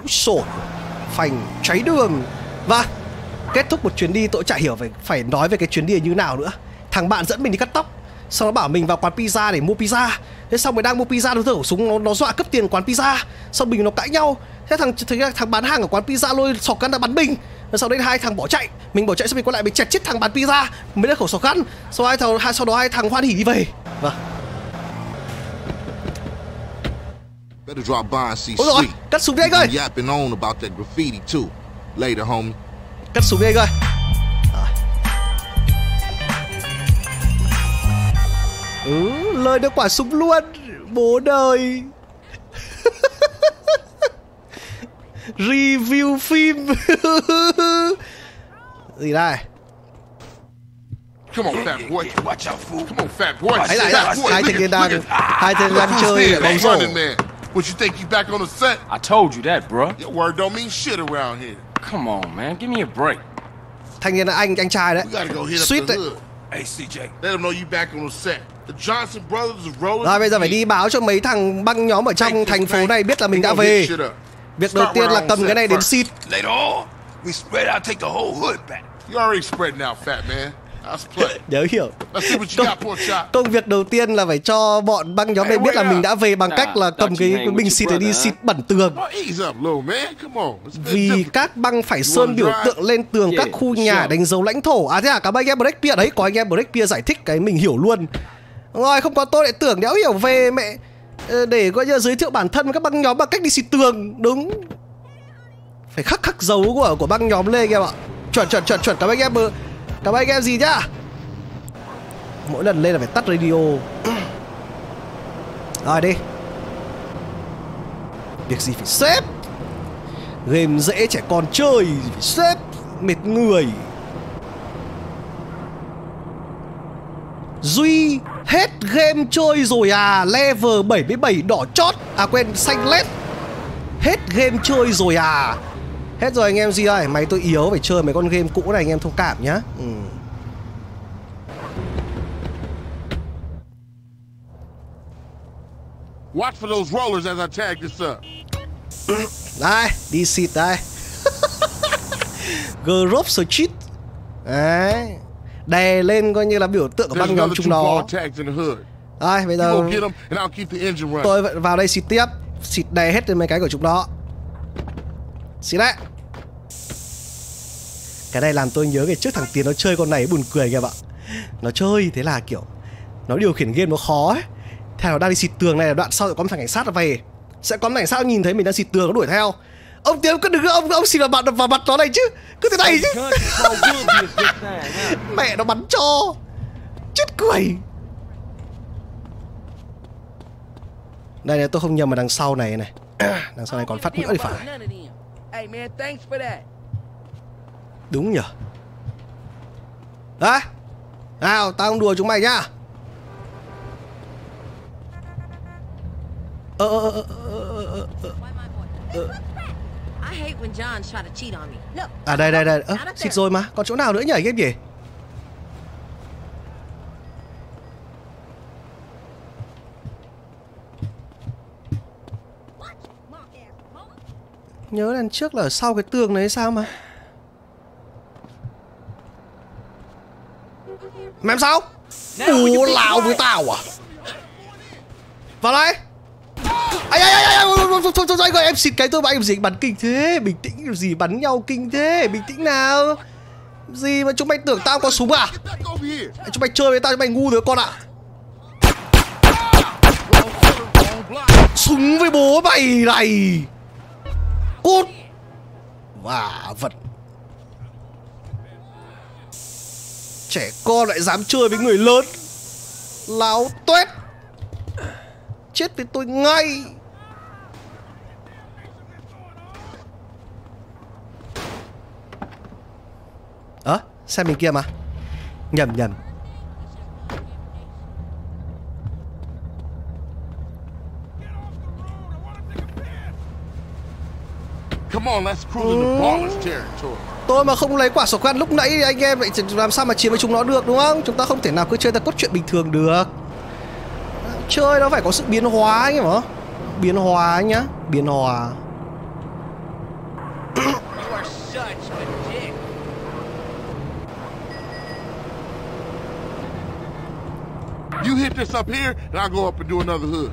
Speaker 1: Sổ Phành cháy đường. Và Kết thúc một chuyến đi tôi chả hiểu phải phải nói về cái chuyến đi như nào nữa. Thằng bạn dẫn mình đi cắt tóc Sau đó bảo mình vào quán pizza để mua pizza. Thế xong mình đang mua pizza nó thở súng nó, nó dọa cướp tiền quán pizza. Xong mình nó cãi nhau. Thế thằng thấy thằng bán hàng ở quán pizza lôi sọc căn đã bắn mình. Rồi sau đấy hai thằng bỏ chạy. Mình bỏ chạy xong mình quay lại mình chẹt chết thằng bán pizza. Mới lấy khẩu sọc căn Sau hai thằng hai sau đó hai thằng hoan hỉ đi về. Vâng.
Speaker 2: Better drop by and see
Speaker 1: Ôi rồi
Speaker 2: Sweet.
Speaker 1: cắt súng đi anh ơi
Speaker 2: yapping on about that graffiti too. Later, homie.
Speaker 1: Cắt súng đi anh ơi Rồi. Ừ, lời được quả súng luôn Bố đời Review phim Gì đây
Speaker 2: Come on, fat boy.
Speaker 7: Watch out, fool.
Speaker 2: Come on, fat boy.
Speaker 1: Hãy lại lại Hai thanh niên
Speaker 2: at-
Speaker 1: đang Hai thanh niên đang chơi bóng rổ
Speaker 2: What you think you back on the set?
Speaker 4: I told you that, bruh.
Speaker 2: Your word don't mean shit around here.
Speaker 4: Come on, man. Give me a break.
Speaker 1: Thanh niên là anh anh trai đấy
Speaker 2: We gotta go hit up the hood.
Speaker 7: Hey, CJ.
Speaker 2: Let them know you back on the set. The Johnson brothers rolling.
Speaker 1: Rồi bây giờ phải đi báo cho mấy thằng băng nhóm ở trong thành phố này biết là mình đã về Việc đầu tiên là cầm cái này đến xịt
Speaker 7: Later on, we spread out, take the whole hood back.
Speaker 2: You already spreading out, fat man.
Speaker 1: Nhớ hiểu.
Speaker 2: Chop.
Speaker 1: Công việc đầu tiên là phải cho bọn băng nhóm này biết là mình đã về bằng cách là cầm cái cái bình xịt để đi xịt bẩn tường.
Speaker 2: Oh,
Speaker 1: Vì các băng phải sơn biểu tượng lên tường các khu nhà đánh dấu lãnh thổ. À thế à, cảm ơn anh em Break Pia. Đấy Có anh em Break Pia giải thích cái mình hiểu luôn. Rồi không có tôi lại tưởng đéo hiểu về mẹ ờ, Để coi như giới thiệu bản thân với các băng nhóm bằng cách đi xịt tường. Đúng. Phải khắc khắc dấu của của băng nhóm lên anh em ạ. Chuẩn chuẩn chuẩn chuẩn. Cảm ơn anh em Cảm ơn anh em gì nhá. Mỗi lần lên là phải tắt radio. Rồi đi. Việc gì phải xếp Game dễ trẻ con chơi Phải xếp Mệt người. Duy Hết game chơi rồi à? Level 77 đỏ chót. À quên, xanh led Hết game chơi rồi à? Hết rồi anh em gì ơi Máy tôi yếu phải chơi mấy con game cũ này anh em thông cảm nhá. Ừ.
Speaker 2: Watch for those rollers as I tag this up.
Speaker 1: Đây đi xịt đây. Group Street Đấy. Đè lên coi như là biểu tượng của băng nhóm chúng nó. Đây bây giờ tôi vào đây xịt tiếp. Xịt đè hết lên mấy cái của chúng nó Xịt đấy. Cái này làm tôi nhớ ngày trước thằng Tiến nó chơi con này buồn cười kìa bạn. Nó chơi thế là kiểu Nó điều khiển game nó khó ấy. Theo nó đang đi xịt tường này là đoạn sau sẽ có một thằng cảnh sát nó về. Sẽ có một thằng cảnh sát nhìn thấy mình đang xịt tường nó đuổi theo. Ông Tiến cứ đừng ông ông xịt vào mặt vào mặt nó này chứ. Cứ thế này chứ? Mẹ nó bắn cho. Chết cười. Đây này tôi không nhầm mà đằng sau này này. Đằng sau này còn phát nữa thì phải.
Speaker 6: Hey man, thanks for that.
Speaker 1: Đúng nhở Đấy Nào tao không đùa chúng mày nhá Ờ ờ ờ ờ ờ ờ
Speaker 5: Why my boy? I hate when John try to cheat on me. Look.
Speaker 1: À đây đây đây
Speaker 5: of
Speaker 1: xịt rồi mà Còn chỗ nào nữa nhỉ game gì
Speaker 5: What?
Speaker 1: Nhớ lần trước là ở sau cái tường đấy sao mà? Mày làm sao? Ủa lào với tao à? Vào đây. Ai ai ai ai thôi thôi thôi thôi em xịt cái tôi bạn em gì? Bắn kinh thế bình tĩnh kiểu gì? Bắn nhau kinh thế bình tĩnh nào. Gì mà chúng mày tưởng tao có súng à? Chúng mày chơi với tao chúng mày ngu rồi con ạ.
Speaker 2: Block.
Speaker 1: súng với bố mày này cút. Và vật trẻ con lại dám chơi với người lớn. Láo tuét. Chết với tôi ngay. Ơ xe mình kia mà. Nhầm nhầm
Speaker 2: Come on, let's cruise into Ballas territory.
Speaker 1: Tôi mà không lấy quả sổ quan lúc nãy thì anh em lại làm sao mà chiến với chúng nó được đúng không? Chúng ta không thể nào cứ chơi theo cốt truyện bình thường được. Chơi nó phải có sự biến hóa anh em hả? Biến hóa nhá, biến hóa.
Speaker 6: You
Speaker 2: hit this up here, and I'll go up and do another hood.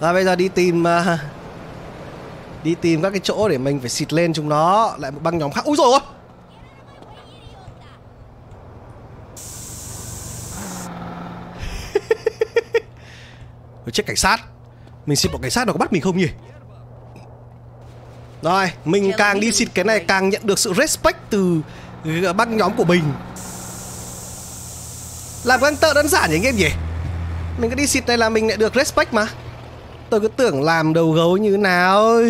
Speaker 1: Rồi bây giờ đi tìm à, đi tìm các cái chỗ để mình phải xịt lên chúng nó, lại một băng nhóm khác. Úi rồi ôi. Chết cảnh sát. Mình xịt bọn cảnh sát nó có bắt mình không nhỉ? Rồi Mình càng đi xịt cái này càng nhận được sự respect từ băng nhóm của mình. Làm găng tợ đơn giản nhỉ anh em nhỉ? Mình cứ đi xịt này là mình lại được respect mà Tôi cứ tưởng làm đầu gấu như thế nào.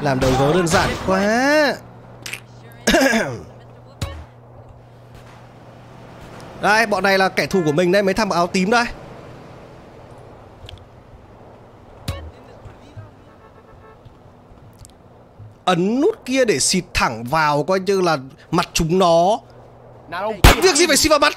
Speaker 1: Làm đầu gấu đơn giản quá. Đây bọn này là kẻ thù của mình đây Mấy thằng áo tím đây. Ấn nút kia để xịt thẳng vào Coi như là mặt chúng nó. Việc gì phải xịt vào mặt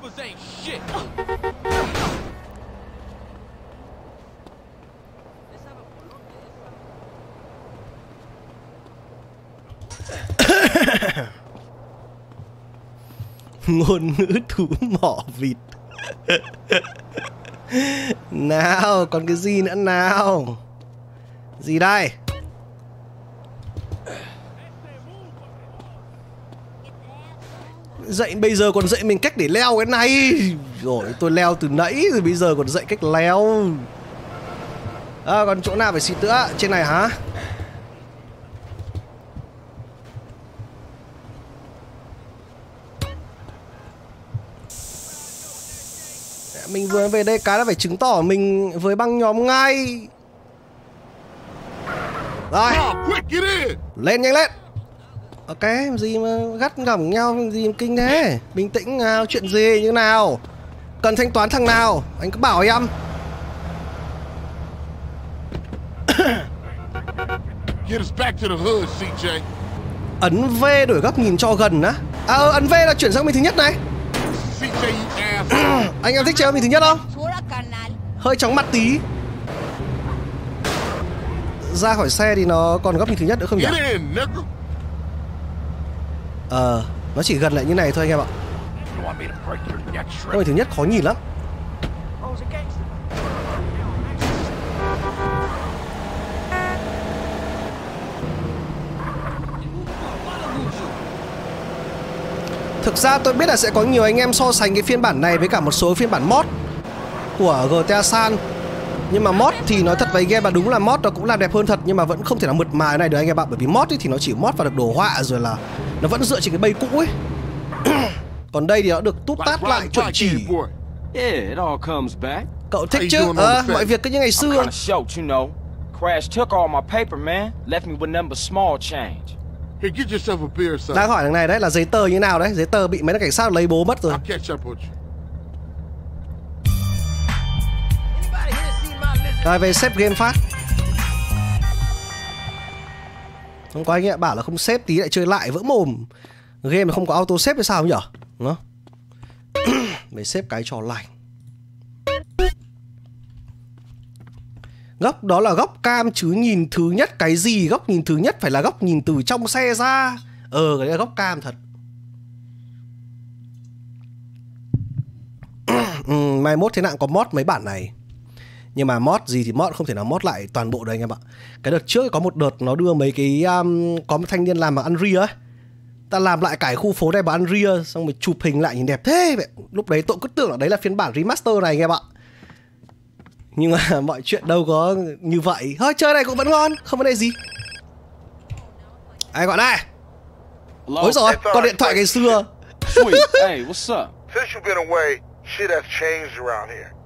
Speaker 4: Rappers ain't shit.
Speaker 1: ngôn ngữ thú mỏ vịt. Nào, còn cái gì nữa nào? Gì đây? Dạy bây giờ còn dạy mình cách để leo cái này. Rồi tôi leo từ nãy rồi bây giờ còn dạy cách leo. À, còn chỗ nào phải xịt nữa? Trên này hả? Mình vừa về đây cái là phải chứng tỏ mình với băng nhóm ngay. Rồi. Lên nhanh lên ok gì mà gắt gỏng nhau gì mà kinh thế? Bình tĩnh nào chuyện gì như nào? Cần thanh toán thằng nào? Anh cứ bảo em.
Speaker 8: Get us back to the hood, CJ.
Speaker 1: ấn V đổi góc nhìn cho gần á. À ờ, ấn V là chuyển sang mình thứ nhất này. Anh em thích chơi mình thứ nhất không? Hơi chóng mặt tí. Ra khỏi xe thì nó còn góc nhìn thứ nhất nữa không nhỉ. Ờ nó chỉ gần lại như này thôi anh em ạ. Nhìn thứ nhất khó nhìn lắm. Thực ra tôi biết là sẽ có nhiều anh em so sánh cái phiên bản này với cả một số phiên bản mod của GTA San. Nhưng mà mod thì nói thật với em là đúng là mod nó cũng làm đẹp hơn thật Nhưng mà vẫn không thể nào mượt mà cái này được anh em ạ. Bởi vì mod thì nó chỉ mod vào được đồ họa rồi là Nó vẫn dựa trên cái bay cũ ấy Còn đây thì nó được tút tát lại chuẩn chỉ. Cậu thích chứ? Ờ,
Speaker 8: the
Speaker 1: mọi việc cứ như ngày xưa.
Speaker 4: Crash took all my paper, man. Left me with nothing but small change.
Speaker 8: Here, get yourself a beer something.
Speaker 1: Đang hỏi thằng này đấy là giấy tờ như nào đấy Giấy tờ bị mấy cảnh sát lấy bố mất rồi? Rồi về xếp game phát Không có anh ấy bảo là không xếp tí lại chơi lại vỡ mồm. Game mà không có auto xếp hay sao nhở? Nó Mày xếp cái trò lành. Góc đó là góc cam chứ nhìn thứ nhất cái gì? Góc nhìn thứ nhất phải là góc nhìn từ trong xe ra. Ờ cái đấy là góc cam thật. Ừ, Mai mốt thế nào có mod mấy bản này nhưng mà mod gì thì mod không thể nào mod lại toàn bộ đâu anh em ạ cái đợt trước có một đợt nó đưa mấy cái um, có một thanh niên làm bằng Unreal ấy ta làm lại cả khu phố này bằng Unreal xong rồi chụp hình lại nhìn đẹp thế vậy lúc đấy tôi cứ tưởng là đấy là phiên bản remaster này anh em ạ nhưng mà mọi chuyện đâu có như vậy thôi chơi này cũng vẫn ngon không vấn đề gì ai gọi đây
Speaker 4: Hello?
Speaker 1: ôi rồi con điện thoại ngày xưa
Speaker 4: Sweet. hey, what's up?
Speaker 2: Since you've been away, shit has changed around here.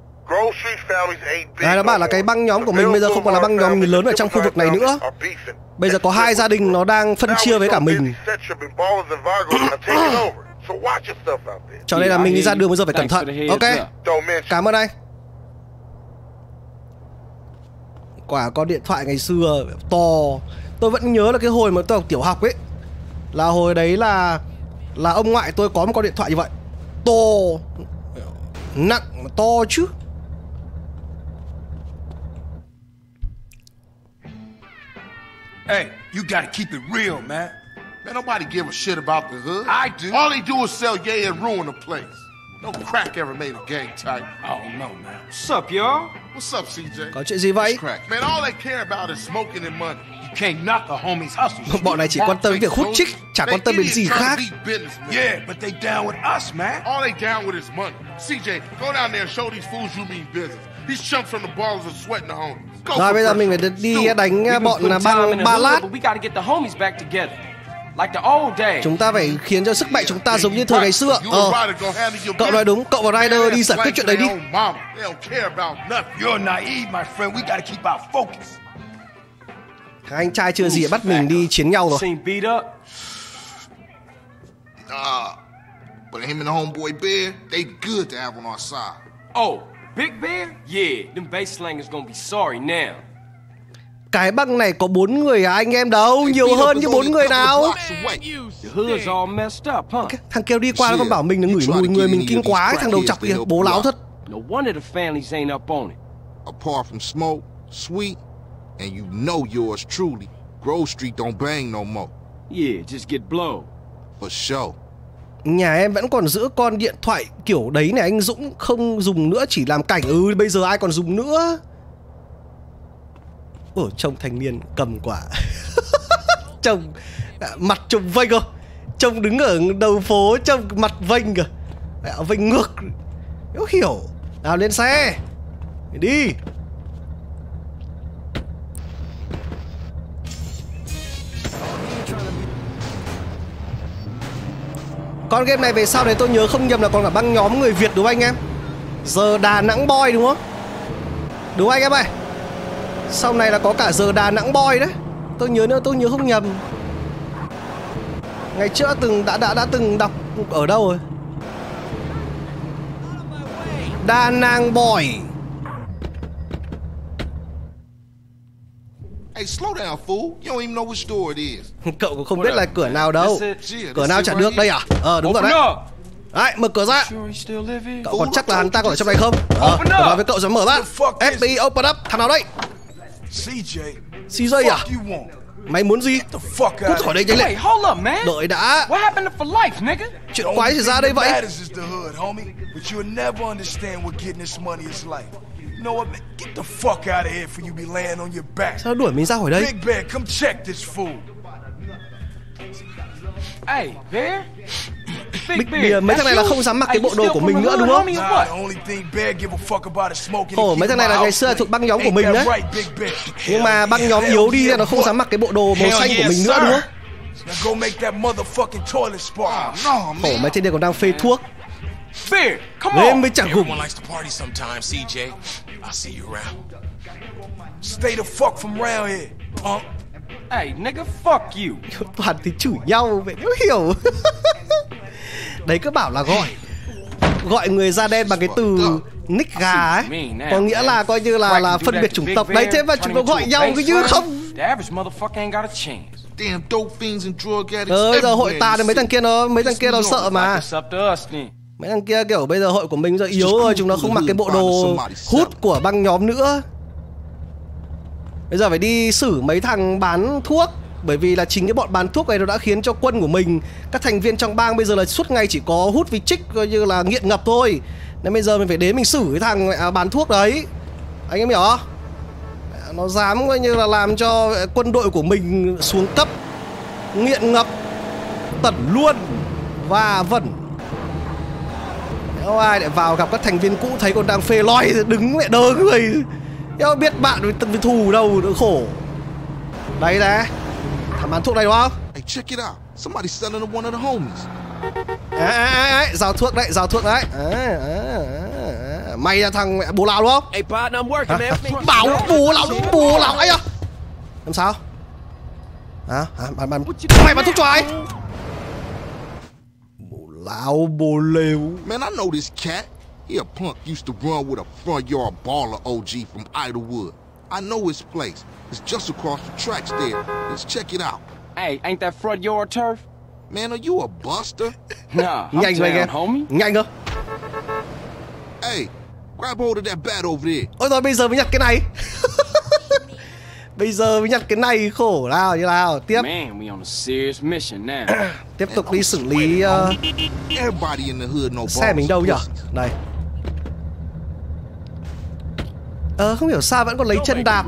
Speaker 1: Này, nó bảo là cái băng nhóm của mình bây giờ không còn là băng nhóm lớn ở trong khu vực này nữa. Bây giờ có hai gia đình nó đang phân chia với cả mình. Cho nên là mình đi ra đường bây giờ phải cẩn thận. Ok. Cảm ơn anh. Quả con điện thoại ngày xưa to. Tôi vẫn nhớ là cái hồi mà tôi học tiểu học ấy. Là hồi đấy là Là ông ngoại tôi có một con điện thoại như vậy. To Nặng mà to chứ
Speaker 7: Hey, you gotta keep it real, man.
Speaker 2: Man, nobody give a shit about the hood.
Speaker 3: I do.
Speaker 2: All they do is sell yay and ruin the place. No crack ever made a gang type.
Speaker 3: Oh, no, man.
Speaker 4: What's up, y'all?
Speaker 2: What's up, CJ?
Speaker 1: Có chuyện gì vậy?
Speaker 2: Crack. Man, all they care about is smoking and money.
Speaker 3: You can't knock a homie's hustle.
Speaker 1: Bọn này chỉ quan tâm việc hút chích, chả quan tâm đến gì khác.
Speaker 3: Yeah, but they down with us, man.
Speaker 2: All they down with is money. CJ, go down there and show these fools you mean business. These chumps from the ballers are sweating the homies.
Speaker 1: Rồi bây giờ mình phải đi đánh
Speaker 4: been
Speaker 1: bọn băng
Speaker 4: the
Speaker 1: Ba Lát. Chúng ta phải khiến cho sức mạnh chúng ta giống như thời ngày xưa. Ờ, cậu nói đúng, cậu và Ryder đi giải quyết chuyện đấy đi. Các anh trai chưa gì bắt mình đi chiến nhau rồi.
Speaker 2: But him and the homeboy Bear, they good to have on our side.
Speaker 4: Oh, Big Bear? Yeah, them bass slangers gonna be sorry now.
Speaker 1: Cái băng này có bốn người à anh em đâu, nhiều hơn như bốn người nào. Thằng kêu đi qua nó còn bảo mình là ngửi mùi người mình kinh quá, thằng đầu chọc kia, bố láo thật.
Speaker 4: No wonder the families ain't up on it.
Speaker 2: Apart from Smoke, Sweet, and you know yours truly, Grove Street don't bang no more.
Speaker 4: Yeah, just get blow.
Speaker 2: For sure.
Speaker 1: Nhà em vẫn còn giữ con điện thoại kiểu đấy này anh Dũng không dùng nữa chỉ làm cảnh ừ bây giờ ai còn dùng nữa. Ủa trông thanh niên cầm quả. trông à, mặt trông vênh cơ. Trông đứng ở đầu phố trông mặt vênh kìa. Mẹ, Vênh ngược. Hiểu hiểu. Nào lên xe. Đi. Con game này về sau đấy tôi nhớ không nhầm là còn cả băng nhóm người Việt đúng không anh em? Giờ Đà Nẵng Boy đúng không? Đúng không anh em ơi? Sau này là có cả giờ Đà Nẵng Boy đấy. Tôi nhớ nữa, tôi nhớ không nhầm. Ngày trước từng, đã đã đã từng đọc ở đâu rồi? Đà Nẵng Boy.
Speaker 2: Hey, slow down, fool. You don't even know which door it is.
Speaker 1: Cậu cũng không biết là cửa nào đâu. Cửa nào chả được đây à? Ờ đúng rồi đấy. Đấy, mở cửa ra. Cậu còn chắc là hắn ta còn ở trong này không? Ờ,
Speaker 4: up.
Speaker 1: nói với cậu rồi mở ra. FBI open up. Thằng nào đây?
Speaker 3: CJ.
Speaker 1: CJ à? Mày muốn gì? Cút khỏi đây nhanh
Speaker 4: Wait,
Speaker 1: lên.
Speaker 4: hold up, man.
Speaker 1: Đợi đã.
Speaker 4: What happened to for life, nigga?
Speaker 1: Chuyện quái xảy ra đây vậy?
Speaker 3: Know what? Get the fuck out of here for you be laying on your back.
Speaker 1: Sao đuổi mình ra khỏi đây?
Speaker 3: Big Bear, come check this fool.
Speaker 4: Hey, Bear?
Speaker 1: Big Bear, mấy thằng này là không dám mặc cái bộ đồ của mình nữa, đúng không? Ồ, mấy thằng này là ngày xưa thuộc băng nhóm của mình đấy. Nhưng mà băng nhóm yếu đi nên nó không dám mặc cái bộ đồ màu xanh của mình nữa đúng không?
Speaker 3: Now go make that motherfucking toilet spark.
Speaker 2: No,
Speaker 1: Ồ,
Speaker 2: man.
Speaker 1: mấy tên này còn đang phê thuốc.
Speaker 4: Bear, come
Speaker 1: Lên
Speaker 4: on.
Speaker 1: mới chẳng gục.
Speaker 9: Everyone likes to party sometimes, CJ. I'll see you around.
Speaker 3: Stay the fuck from round here, punk.
Speaker 4: Hey, nigga, fuck you.
Speaker 1: Toàn thì chửi nhau vậy nếu hiểu. Đấy cứ bảo là gọi gọi người da đen bằng cái từ nick gà ấy có nghĩa là coi như là là phân biệt chủng tộc đấy thế mà chúng nó gọi nhau cứ như không
Speaker 4: The average motherfucker ain't got a chance.
Speaker 2: Damn dope fiends and drug addicts.
Speaker 1: ờ, giờ hội tà thì mấy thằng kia nó mấy thằng kia nó sợ mà Mấy thằng kia kiểu bây giờ hội của mình giờ yếu rồi chúng nó không mặc cái bộ đồ hút của băng nhóm nữa. Bây giờ phải đi xử mấy thằng bán thuốc bởi vì là chính cái bọn bán thuốc này nó đã khiến cho quân của mình các thành viên trong bang bây giờ là suốt ngày chỉ có hút với trích coi như là nghiện ngập thôi. Nên bây giờ mình phải đến mình xử cái thằng à, bán thuốc đấy. Anh em hiểu không? Nó dám coi như là làm cho quân đội của mình xuống cấp nghiện ngập tẩn luôn và vẩn nếu ai lại vào gặp các thành viên cũ thấy còn đang phê loi đứng mẹ đơ người. Nếu biết bạn với, với thù đâu nữa khổ. Đây nè Thằng bán thuốc này đúng không?
Speaker 2: Hey, check it out. Somebody selling to one of the homies.
Speaker 1: à, à, à, à, Giao thuốc đấy, giao thuốc đấy. À, à, à, à. Mày là thằng mẹ bố lão đúng không?
Speaker 6: Hey, partner, I'm working, man.
Speaker 1: Bảo bố lão, bố lão ấy à Làm sao? Hả, hả, bạn, bạn Mày bán thuốc cho ai Bố lão,
Speaker 2: Man, I know this cat. He a punk used to run with a front yard baller OG from Idlewood. I know his place. It's just across the tracks there. Let's check it out.
Speaker 4: Hey, ain't that front yard turf?
Speaker 2: Man, are you a buster?
Speaker 4: Nah, I'm
Speaker 1: Nhanh vậy
Speaker 4: down,
Speaker 1: kìa
Speaker 4: homie.
Speaker 1: Nhanh cơ
Speaker 2: hey, grab hold of that bat over there.
Speaker 1: Ôi rồi bây giờ mới nhặt cái này Bây giờ mới nhặt cái này khổ nào như nào Tiếp. Tiếp tục đi xử lý uh,
Speaker 2: Everybody in the hood know
Speaker 1: Xe mình đâu nhỉ Đây Ờ không hiểu sao vẫn còn lấy chân đạp.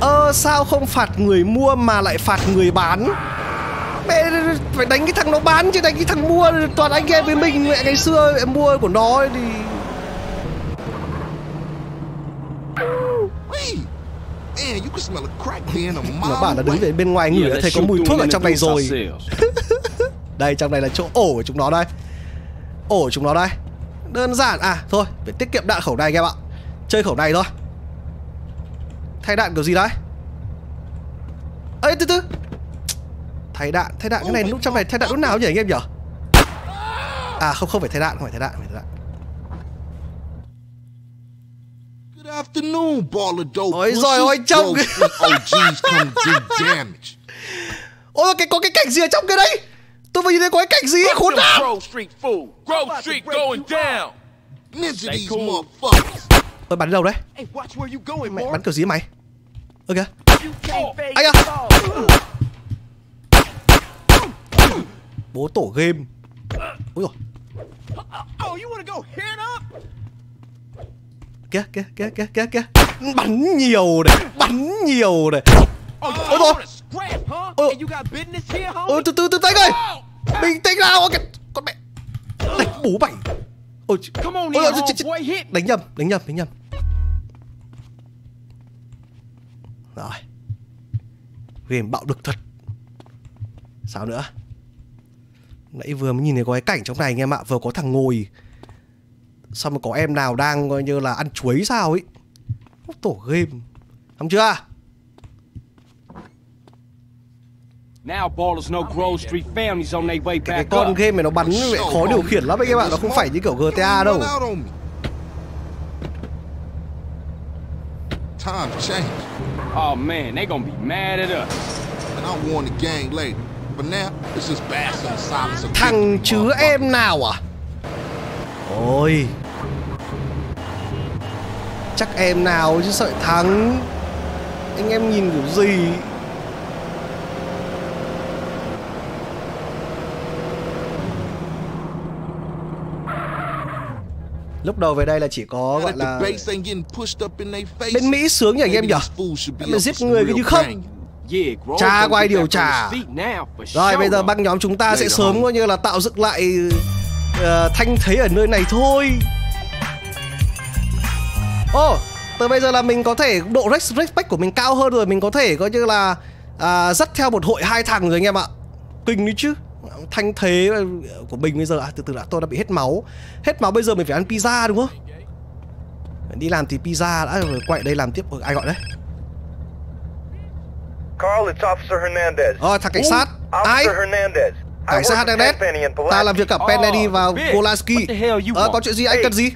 Speaker 1: Ờ sao không phạt người mua mà lại phạt người bán? Mẹ phải đánh cái thằng nó bán chứ đánh cái thằng mua Toàn anh em với mình. Mẹ ngày xưa em mua của nó thì
Speaker 2: Wait. Man, you can smell a crack being a mile
Speaker 1: Nó bảo là đứng về bên ngoài người đã thấy có mùi thuốc ở trong này rồi. Đây trong này là chỗ ổ của chúng nó đây. Ổ của chúng nó đây. Đơn giản. À thôi phải tiết kiệm đạn khẩu này em ạ. Chơi khẩu này thôi. Thay đạn kiểu gì đấy? Ê từ từ. Thay đạn Thay đạn cái này lúc trong này thay đạn lúc nào nhỉ anh em nhỉ? À không không phải thay đạn Không phải thay đạn phải thay đạn
Speaker 2: Good afternoon, ball of dope.
Speaker 1: Ôi
Speaker 2: pussies.
Speaker 1: giời ơi, trông
Speaker 2: Grove
Speaker 1: cái-
Speaker 2: Street OGs come do damage.
Speaker 1: Ôi cái có cái cảnh gì ở trong cái đấy Tôi vừa nhìn thấy có cái cảnh gì ấy, khốn nạn
Speaker 7: Grove Street fool. Grove Street going down.
Speaker 2: Ninja
Speaker 7: Stay
Speaker 2: these
Speaker 7: cool.
Speaker 2: motherfuckers.
Speaker 1: Ôi bắn đâu đấy
Speaker 6: Hey, watch where you going,
Speaker 1: Mẹ
Speaker 6: boy.
Speaker 1: bắn kiểu gì mày Ơ kìa Ai à? Bố tổ game Ôi dồi
Speaker 6: Oh, you wanna go head up?
Speaker 1: Kìa kìa kìa kìa kìa kìa. Bắn nhiều này bắn nhiều này. Ôi
Speaker 6: huh?
Speaker 1: Ôi. Ôi từ từ từ tay ơi bình tĩnh nào cái- con mẹ. Đánh bố mày. Ôi ôi,
Speaker 4: hit.
Speaker 1: đánh nhầm đánh nhầm đánh nhầm. Rồi. Game bạo lực thật. Sao nữa? Nãy vừa mới nhìn thấy có cái cảnh trong này anh em ạ vừa có thằng ngồi xong rồi có em nào đang coi như là ăn chuối sao ấy? Tổ game. Không chưa?
Speaker 4: Now ballers know Grove Street families on their way
Speaker 1: cái
Speaker 4: back
Speaker 1: con game này nó bắn lại khó điều khiển lắm anh em ạ nó không phải như kiểu GTA đâu
Speaker 2: Run out on me. Times change,
Speaker 4: Oh man, they gonna be mad at us.
Speaker 2: and I'll warn the gang later. But now, it's just in the silence of
Speaker 1: thằng chứ em nào à? Ôi chắc em nào chứ sợi thắng. Anh em nhìn kiểu gì? Lúc đầu về đây là chỉ có gọi là bên mỹ sướng nhỉ anh em nhỉ?
Speaker 2: up
Speaker 1: giết người
Speaker 2: real
Speaker 1: như không? Cha quay điều tra. Rồi bây giờ băng nhóm chúng ta sẽ sớm coi như là tạo dựng lại ờ, thanh thế ở nơi này thôi. Ồ, từ bây giờ là mình có thể độ res- respect của mình cao hơn rồi, mình có thể coi như là à, dắt theo một hội hai thằng rồi anh em ạ. Kinh đấy chứ. Thanh thế của mình bây giờ à, từ từ đã tôi đã bị hết máu. Hết máu bây giờ mình phải ăn pizza đúng không? Đi làm thì pizza đã rồi quay đây làm tiếp ai gọi đấy?
Speaker 10: Carl, it's Officer Hernandez.
Speaker 1: Ờ, thằng cảnh sát. Ai?
Speaker 10: Officer Hernandez.
Speaker 1: Cảnh sát Hernandez. Ta làm việc gặp Penny và
Speaker 4: Bitch,
Speaker 1: Polanski. Ờ, có chuyện gì anh cần gì?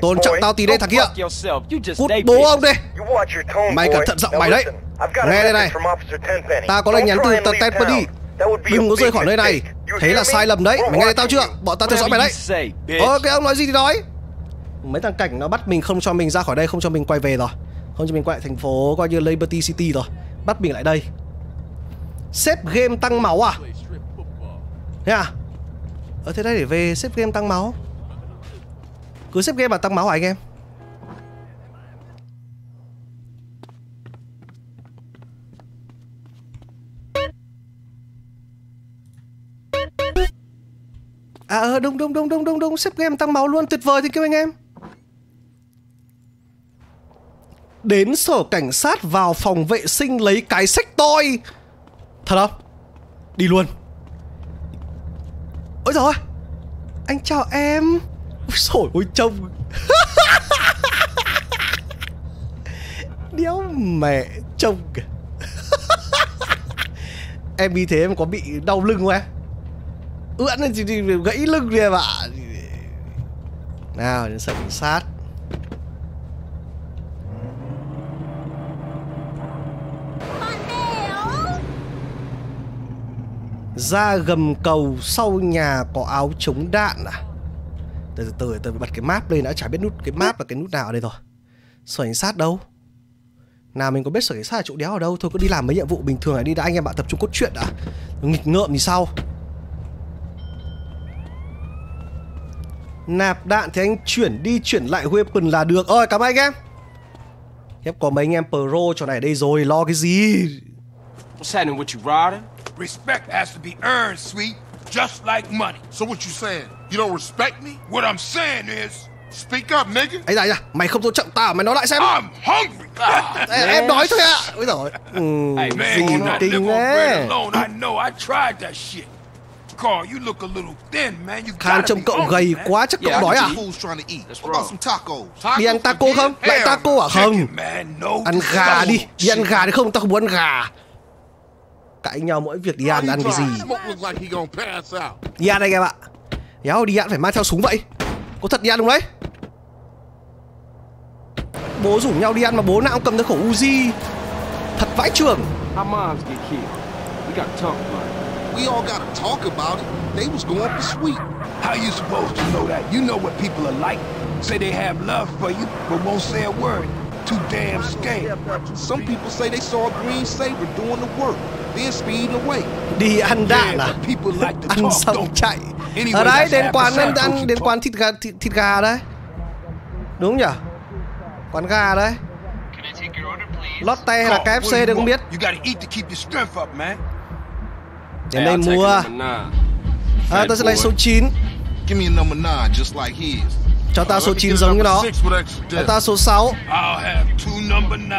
Speaker 1: Tôn trọng tao tí đây thằng kia. Cút bố ông đây. Mày cẩn thận giọng mày đấy. Nghe đây này. Ta có lệnh nhắn từ tận Tenpenny. Đừng có rời khỏi nơi này. Thế là sai lầm đấy. Mày nghe thấy tao chưa? Bọn tao theo dõi mày đấy. Ờ, cái ông nói gì thì nói. Mấy thằng cảnh nó bắt mình không cho mình ra khỏi đây, không cho mình quay về rồi. Không cho mình quay lại thành phố coi như Liberty City rồi. Bắt mình lại đây. Xếp game tăng máu à? Thế à? Ở thế đây để về xếp game tăng máu. Cứ xếp game mà tăng máu hả anh em? À ờ đúng đúng đúng đúng đúng đúng xếp game tăng máu luôn, tuyệt vời thì kêu anh em. Đến sở cảnh sát vào phòng vệ sinh lấy cái sách tôi Thật không? Đi luôn. Ôi rồi Anh chào em. Ôi xổi ôi trông. Đéo mẹ trông kìa. Em như thế em có bị đau lưng không em? Ưỡn lên thì, thì gãy lưng kìa bạn. Nào đến sở cảnh sát. Ra gầm cầu sau nhà có áo chống đạn à? Từ từ từ từ bật cái map lên đã chả biết nút cái map là cái nút nào ở đây rồi. Sở cảnh sát đâu? Nào mình có biết sở cảnh sát ở chỗ đéo ở đâu? Thôi cứ đi làm mấy nhiệm vụ bình thường này đi đã anh em bạn tập trung cốt truyện đã. Nghịch ngợm thì sau nạp đạn thì anh chuyển đi chuyển lại weapon là được. Ơi cảm ơn anh em. Em có mấy anh em pro trò này ở đây rồi lo cái gì?
Speaker 4: What's happening with you, Ryder?
Speaker 7: Respect has to be earned, sweet, just like money.
Speaker 11: So what you saying? You don't respect me?
Speaker 7: What I'm saying is,
Speaker 11: Speak up, nigga.
Speaker 1: ấy da, da mày không tôn trọng tao mày nói lại xem
Speaker 7: I'm hungry.
Speaker 1: em, em nói thôi ạ ôi rồi ừ,
Speaker 7: Hey man,
Speaker 1: gì
Speaker 7: you not live on bread
Speaker 1: thế
Speaker 7: alone. I know. I tried that shit. Carl, you look a little thin, man. You
Speaker 1: Khan trông cậu gầy
Speaker 7: man.
Speaker 1: quá chắc cậu
Speaker 4: Yeah,
Speaker 1: đói à
Speaker 2: Fools trying to eat.
Speaker 4: That's
Speaker 2: What about
Speaker 4: wrong.
Speaker 2: some tacos?
Speaker 1: đi ăn taco không lại taco à không ăn gà đi đi ăn gà đi không tao không muốn ăn gà cãi nhau mỗi việc đi ăn ăn cái gì đi ăn anh em ạ Đéo đi ăn phải mang theo súng vậy Có thật đi ăn không đấy Bố rủ nhau đi ăn mà bố nào cũng cầm theo khẩu Uzi Thật vãi trường.
Speaker 4: We
Speaker 2: all gotta talk about it. They was going for sweet.
Speaker 7: How you supposed to know that? You know what people are like. Say they have love for you, but won't say a word. Too damn scared.
Speaker 2: Some people say they saw a green saber doing the work, then speeding away.
Speaker 1: Đi ăn đạn à?
Speaker 7: but people like to
Speaker 1: Ăn
Speaker 7: talk,
Speaker 1: xong
Speaker 7: don't
Speaker 1: chạy.
Speaker 7: Anyway,
Speaker 1: Ở đấy
Speaker 7: that's
Speaker 1: đến quán ăn, ăn đến quán thịt gà thịt, thịt gà đấy. Đúng nhỉ Quán gà đấy. Lotte hay là KFC đều không biết.
Speaker 7: You gotta eat to keep your strength up, man.
Speaker 1: Đến
Speaker 4: Hey,
Speaker 1: đây mua. à, Tôi sẽ lấy số 9
Speaker 2: Give me a number nine, just like his.
Speaker 1: Cho
Speaker 11: ta
Speaker 1: số 9 giống như
Speaker 11: đó
Speaker 1: Cho ta số 6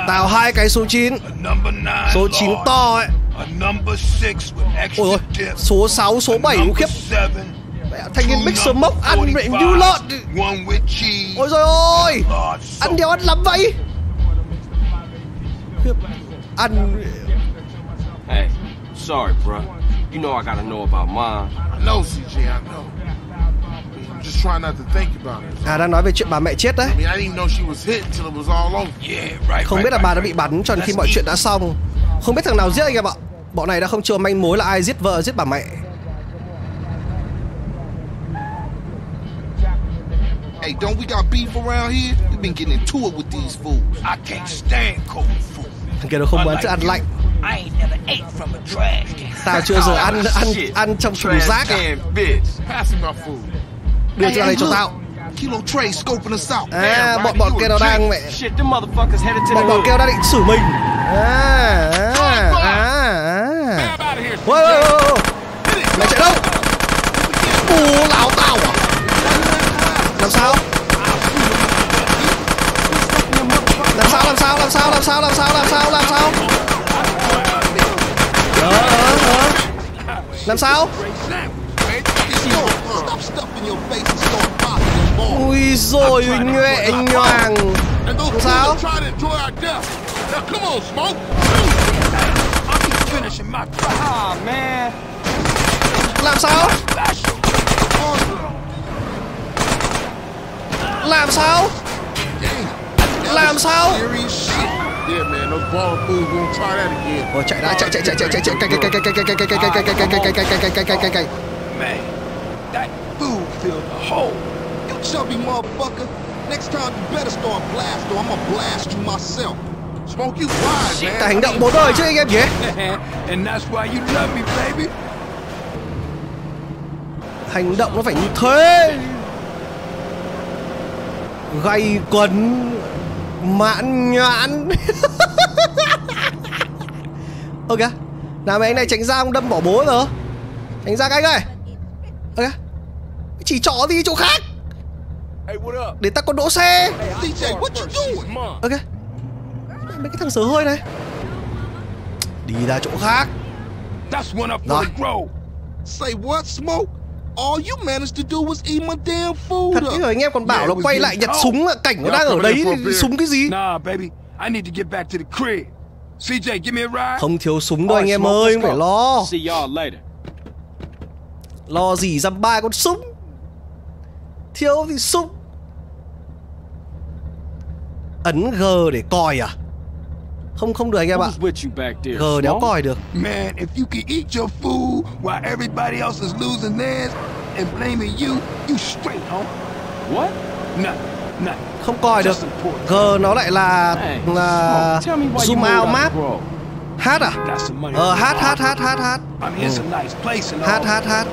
Speaker 1: Tao hai cái số 9 Số 9 to ấy. Ôi
Speaker 7: rồi
Speaker 1: Số 6, số 7 cũng khiếp. thành niên
Speaker 7: Mixer
Speaker 1: mốc ăn mẹ như lợn. Ôi rồi ôi Ăn đéo ăn lắm vậy. Khiếp. Ăn
Speaker 4: Hey, sorry bro You know I gotta know about mine.
Speaker 11: No, CJ, I know.
Speaker 1: À đang nói về chuyện bà mẹ chết đấy
Speaker 11: I mean, I didn't know she was hit until it was all over.
Speaker 7: Yeah, right.
Speaker 1: Không biết là bà đã bị bắn cho đến khi mọi chuyện đã xong Không biết thằng nào giết anh em ạ Bọn này đã không chưa manh mối là ai giết vợ giết bà mẹ
Speaker 2: Hey, don't we got beef around here? We've been getting into it with these fools.
Speaker 7: I can't stand cold food.
Speaker 1: Thằng kia nó không muốn thức ăn lạnh. Tao chưa giờ ăn ăn
Speaker 4: Shit.
Speaker 1: ăn trong thùng rác à Đưa cho này cho tao. À bọn bọn kia nó đang mẹ Bọn bọn kia đang định xử mình. À à à à Ôi ôi ôi ôi Mày chạy đâu? Bù lão tao à? Làm sao? Làm sao làm sao làm sao làm sao làm sao làm sao làm sao? Ờ ờ Làm sao
Speaker 2: Stop stuffing your face and start popping them balls.
Speaker 1: Ui rồi nhuệ
Speaker 11: those fools
Speaker 1: Sao?
Speaker 11: are trying to enjoy our death. Now, come on, Smoke.
Speaker 7: I'll be finishing my
Speaker 4: Ah, man.
Speaker 1: Làm sao. Làm sao Làm sao
Speaker 2: Serious shit.
Speaker 11: Yeah, man, those baller fools won't try that again.
Speaker 1: Ôi chạy đã chạy chạy chạy chạy chạy chạy cay cay cay cay cay cay cay cay cay cay cay cay cay cay cay cay
Speaker 7: Man, that food filled the hole.
Speaker 2: You chubby motherfucker. Next time you better start blast or I'm gonna blast you myself.
Speaker 11: Smoke, you wise, man.
Speaker 1: Ta hành động bố đời chứ anh em nhỉ
Speaker 7: and that's why you love me, baby.
Speaker 1: Hành động nó phải như thế Gay quấn Mãn nhãn Ok Nào mấy anh này tránh ra ông đâm bỏ bố rồi Tránh ra cái anh ơi Ok Chỉ trỏ đi chỗ khác
Speaker 7: Hey, what up?
Speaker 1: Để ta còn đỗ xe? Ok Mấy cái thằng sờ hơi này Đi ra chỗ khác Rồi.
Speaker 2: Say what, Smoke? All you managed to do was eat my damn food
Speaker 1: Thật rồi anh em còn bảo
Speaker 7: was
Speaker 1: quay lại nhặt
Speaker 7: cold.
Speaker 1: súng là cảnh nó đang ở đấy súng cái gì
Speaker 7: Nah, baby. I need to get back to the crib. CJ, give me a ride.
Speaker 1: Không thiếu súng đâu anh em ơi Không phải lo
Speaker 4: See y'all later.
Speaker 1: Lo gì dăm ba con súng Thiếu thì súng Ấn G để coi à Không không được anh em ạ? G đéo coi được
Speaker 7: Man, if you can eat your food while everybody else is losing theirs and blaming you, you straight, huh?
Speaker 4: What?
Speaker 7: Nothing.
Speaker 1: Không coi được G nó lại là là zoom out map
Speaker 4: the grove.
Speaker 1: H à. Ờ
Speaker 7: on
Speaker 1: H
Speaker 7: my
Speaker 1: H
Speaker 7: heart.
Speaker 1: H H H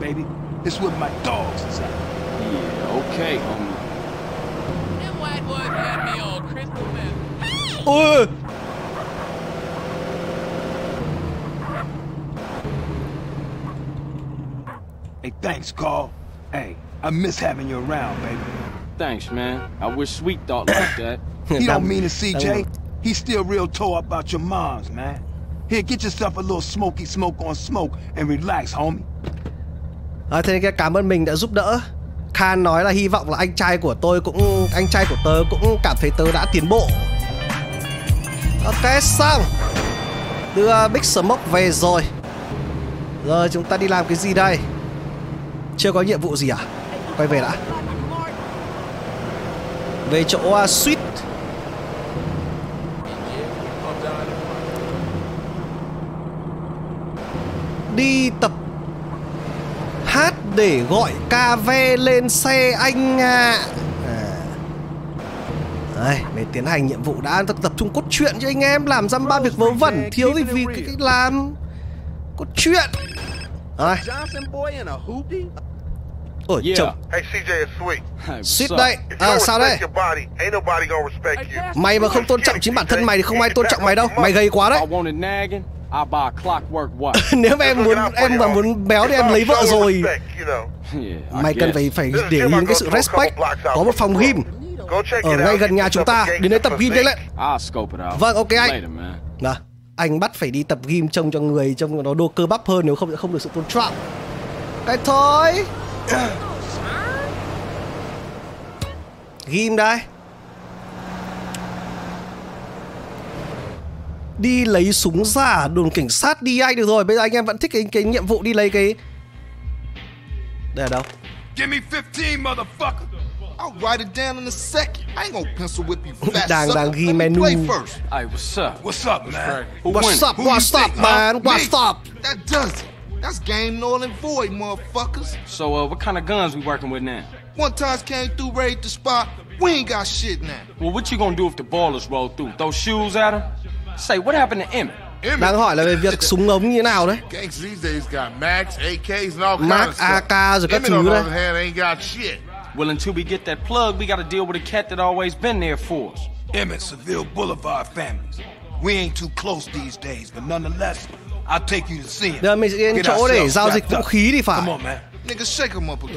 Speaker 7: I mean, it's all. Where my dogs is at.
Speaker 4: Yeah, okay, homie.
Speaker 6: Them white boys had me on crystal meth. Uh.
Speaker 1: Ôi
Speaker 7: Hey, thanks, Carl. Hey, I miss having you around, baby.
Speaker 4: Thanks, man. I wish Sweet thought like that.
Speaker 7: He don't mean it, CJ.
Speaker 1: đang-
Speaker 7: He's still real tore up about your moms, man. Here, get yourself a little smoky smoke on smoke and relax, homie.
Speaker 1: À, Thế nên cảm ơn mình đã giúp đỡ. Khan nói là hy vọng là anh trai của tôi cũng Anh trai của tớ cũng cảm thấy tớ đã tiến bộ. Ok xong. Đưa Big Smoke về rồi. Giờ chúng ta đi làm cái gì đây? Chưa có nhiệm vụ gì à? Quay về đã. Về chỗ à, uh, Sweet Đi tập để gọi KV lên xe anh ạ. À. Đây, để tiến hành nhiệm vụ đã tập, tập trung cốt truyện cho anh em Làm dăm ba việc vớ vẩn Thiếu thì vì cái, cái làm. Cốt truyện.
Speaker 6: Hoopty?
Speaker 1: ôi
Speaker 4: Yeah.
Speaker 1: chồng.
Speaker 10: Hey, CJ,
Speaker 4: up?
Speaker 1: đây À sao đây. Mày mà không tôn trọng chính bản thân mày thì không ai tôn trọng mày đâu. Mày gầy quá đấy
Speaker 4: Watch.
Speaker 1: Nếu mà em muốn em mà muốn béo thì em lấy vợ rồi Mày cần phải phải để ý đến cái sự respect Có một phòng gym Ở ngay gần nhà chúng ta Đến đấy tập gym
Speaker 4: it out.
Speaker 1: Vâng, ok anh. Nào, anh bắt phải đi tập gym trông cho người trông nó đô cơ bắp hơn nếu không sẽ không được sự tôn trọng. Cái thôi. Gym đây. Đi lấy súng giả đồn cảnh sát đi anh được rồi. Bây giờ anh em vẫn thích cái cái nhiệm vụ đi lấy cái Đây là đâu?
Speaker 3: Give me 15, motherfucker.
Speaker 2: I'll write it down in a second. I ain't gonna pencil whip you fast
Speaker 1: Đang- đang ghi menu.
Speaker 4: Hey, what's up?
Speaker 7: What's up, man?
Speaker 1: What's up? What's up, man? What's up?
Speaker 2: That does it. That's game null and void, motherfuckers.
Speaker 4: So, uh, what kind of guns we working with now?
Speaker 2: One time came through, raided the spot. We ain't got shit now.
Speaker 4: Well, what you gonna do if the ballers roll through? Throw shoes at them? Say, what happened to Emmett?
Speaker 2: Emmett,
Speaker 1: Đang hỏi là về việc súng ống như thế nào đấy.
Speaker 8: Gangs these days got Max, AKs, and all kinds
Speaker 1: Mac,
Speaker 8: of stuff.
Speaker 1: AK rồi các thứ đấy.
Speaker 8: other hand, ain't got shit.
Speaker 4: Well, until we get that plug, we gotta deal with a cat that always been there for us.
Speaker 7: Emmett, Seville Boulevard families. We ain't too close these days, but nonetheless, I'll take you to see him.
Speaker 1: Giờ mình sẽ đến chỗ để giao dịch vũ khí thì phải.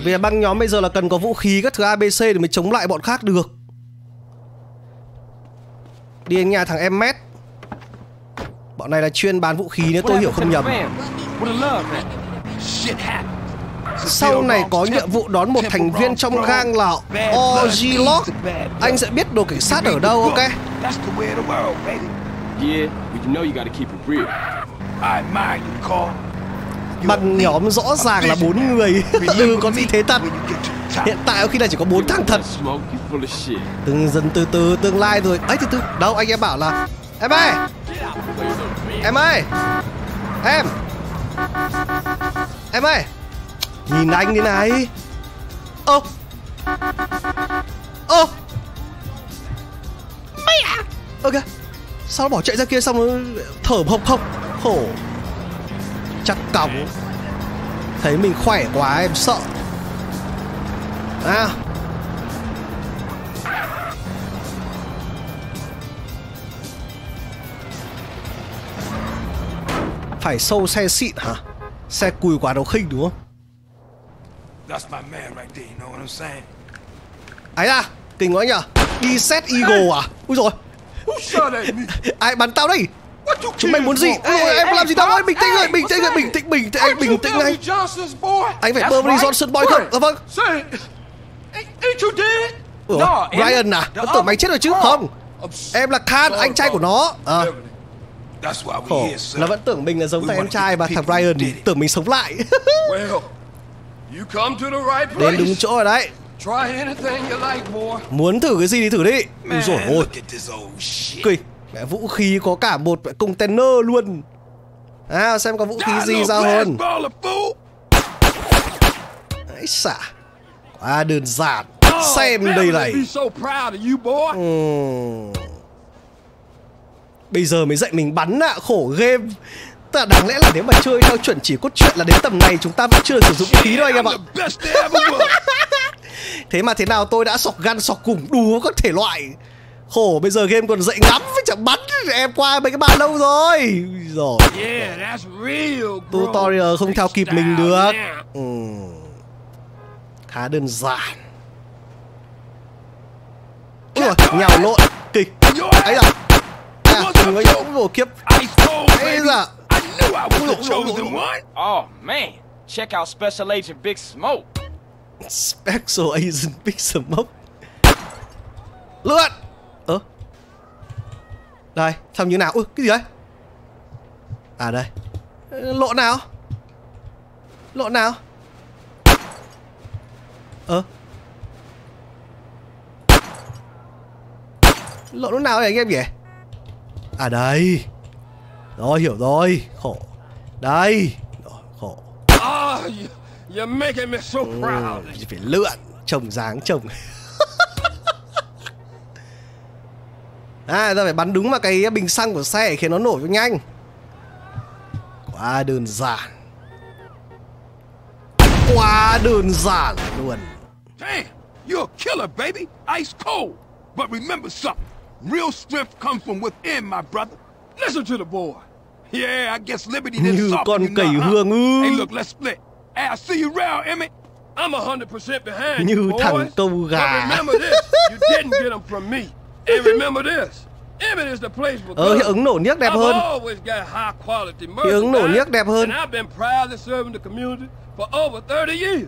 Speaker 1: Vì băng nhóm bây giờ là cần có vũ khí các thứ ABC để mới chống lại bọn khác được. Đi đến nhà thằng em Mét. Bọn này là chuyên bán vũ khí nếu tôi hiểu không nhầm. Sau này có nhiệm vụ đón một thành viên trong gang là OG Lock. Anh sẽ biết đồ cảnh sát ở đâu, ok?
Speaker 7: Bằng
Speaker 1: nhóm rõ ràng là bốn người. ừ, có gì thế thật. Hiện tại khi này chỉ có bốn thằng thật. Từng dần từ từ tương lai rồi. ấy từ từ. Đâu anh em bảo là em ơi. Em ơi. Em. Em ơi. Nhìn anh đi này. Ô. Ô. Mày à. Ok. Sao nó bỏ chạy ra kia xong nó thở hộc hộc. Khổ. Chắc còng. Thấy mình khỏe quá em sợ. À. Phải sâu xe xịn hả? Xe cùi quả đầu khinh đúng không? Ấy à, kinh quá nhở Đi set Eagle à? Úi rồi? Ai bắn tao đây? Chúng mày muốn gì? Ôi,
Speaker 3: Hey,
Speaker 1: em làm gì tao ơi? Bình tĩnh rồi, bình tĩnh rồi, bình tĩnh, bình tĩnh, anh bình tĩnh ngay? Anh phải Beverly. Johnson boy không? Dạ vâng? Ủa, Ryan à? Nó tưởng mày chết rồi chứ không? Em là Khan, anh trai của nó Ờ,
Speaker 3: Beverly.
Speaker 7: That's why we
Speaker 1: khổ. Nó vẫn tưởng mình là giống thằng em trai và thằng
Speaker 7: it.
Speaker 1: tưởng mình sống lại. Đến đúng chỗ rồi đấy. Muốn thử cái gì thì thử đi.
Speaker 7: Man,
Speaker 1: dồi ôi. Kỳ Mẹ vũ khí có cả một container luôn. À xem có vũ khí gì ra hơn. Ấy xả. Quá đơn giản. Xem đây này.
Speaker 7: Be
Speaker 1: Bây giờ mới dạy mình bắn ạ, khổ game. Là đáng lẽ là nếu mà chơi theo chuẩn chỉ cốt truyện là đến tầm này chúng ta vẫn chưa sử dụng khí đâu anh em ạ. Thế mà thế nào tôi đã sọc gan sọc cùng đủ các thể loại. Khổ bây giờ game còn dạy ngắm với chẳng bắn Em qua mấy cái bàn lâu rồi. Rồi. Tutorial không theo kịp mình được. Ừm. Khá đơn giản. Dồi, nhào lộn Kịch. Ấy da À, đừng ấy cũng vô kiếp.
Speaker 7: Ice cold,
Speaker 1: ấy
Speaker 7: baby.
Speaker 1: da
Speaker 7: I knew I was the chosen one.
Speaker 4: Oh, man. Check out Special Agent Big Smoke.
Speaker 1: Special Agent Big Smoke. Lượn. Ơ. Đây, xong như nào? Ui, cái gì đấy À đây. Ờ, Lộ nào? Lộ nào? Ơ. Lộ lúc nào vậy anh em nhỉ À đây. Rồi hiểu rồi. Khổ. Đây. Rồi, khổ.
Speaker 7: Oh, you, you're making me so proud.
Speaker 1: Ừ, phải lượn. Trồng dáng trồng à ta phải bắn đúng vào cái bình xăng của xe để khiến nó nổ cho nhanh. Quá đơn giản. Quá đơn giản luôn.
Speaker 7: Damn, you're a killer, baby. Ice cold. But remember something. Real strength comes from within, my brother. Listen to the boy. Yeah, I guess Liberty didn't soften
Speaker 1: con
Speaker 7: you now, huh?
Speaker 1: hương ư.
Speaker 7: Hey, look, let's split. Hey, I see you around, Emmett. I'm 100% behind you, boys.
Speaker 1: thằng câu gà.
Speaker 7: But remember this. You didn't get them from me. And remember this. Emmett is the place for
Speaker 1: Ờ, hiệu ứng nổ niếc đẹp
Speaker 7: I've
Speaker 1: hơn.
Speaker 7: always got high quality
Speaker 1: Hiệu ứng nổ
Speaker 7: merchandise,
Speaker 1: niếc đẹp hơn.
Speaker 7: And I've been proudly serving the community for over 30 years.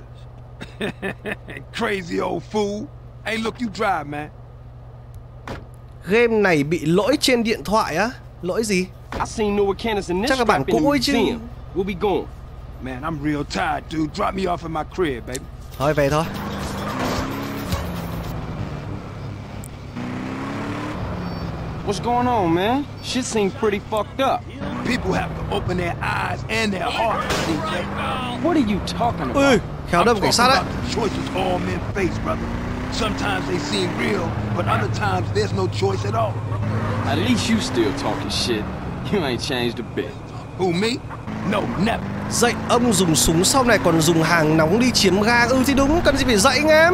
Speaker 7: Crazy old fool. Hey, look, you drive, man.
Speaker 1: Game này bị lỗi trên điện thoại á lỗi gì Chắc là bản cũ ấy chứ.
Speaker 12: museum. We'll be going.
Speaker 7: Man, I'm real tired, dude. Drop me off at my crib, baby.
Speaker 1: thôi về thôi
Speaker 12: What's going on, man? Shit seems pretty fucked up.
Speaker 7: People have to open their eyes and their hearts.
Speaker 12: What are you talking about?
Speaker 1: ui khéo đâm cảnh sát đấy
Speaker 7: choices all men face, brother. Sometimes they seem real, but other times there's no choice at all.
Speaker 12: At least you still talking shit. You ain't changed a bit.
Speaker 7: Who, me? No, never.
Speaker 1: dạy ông dùng súng sau này còn dùng hàng nóng đi chiếm ga ừ thì đúng cần gì phải dạy anh em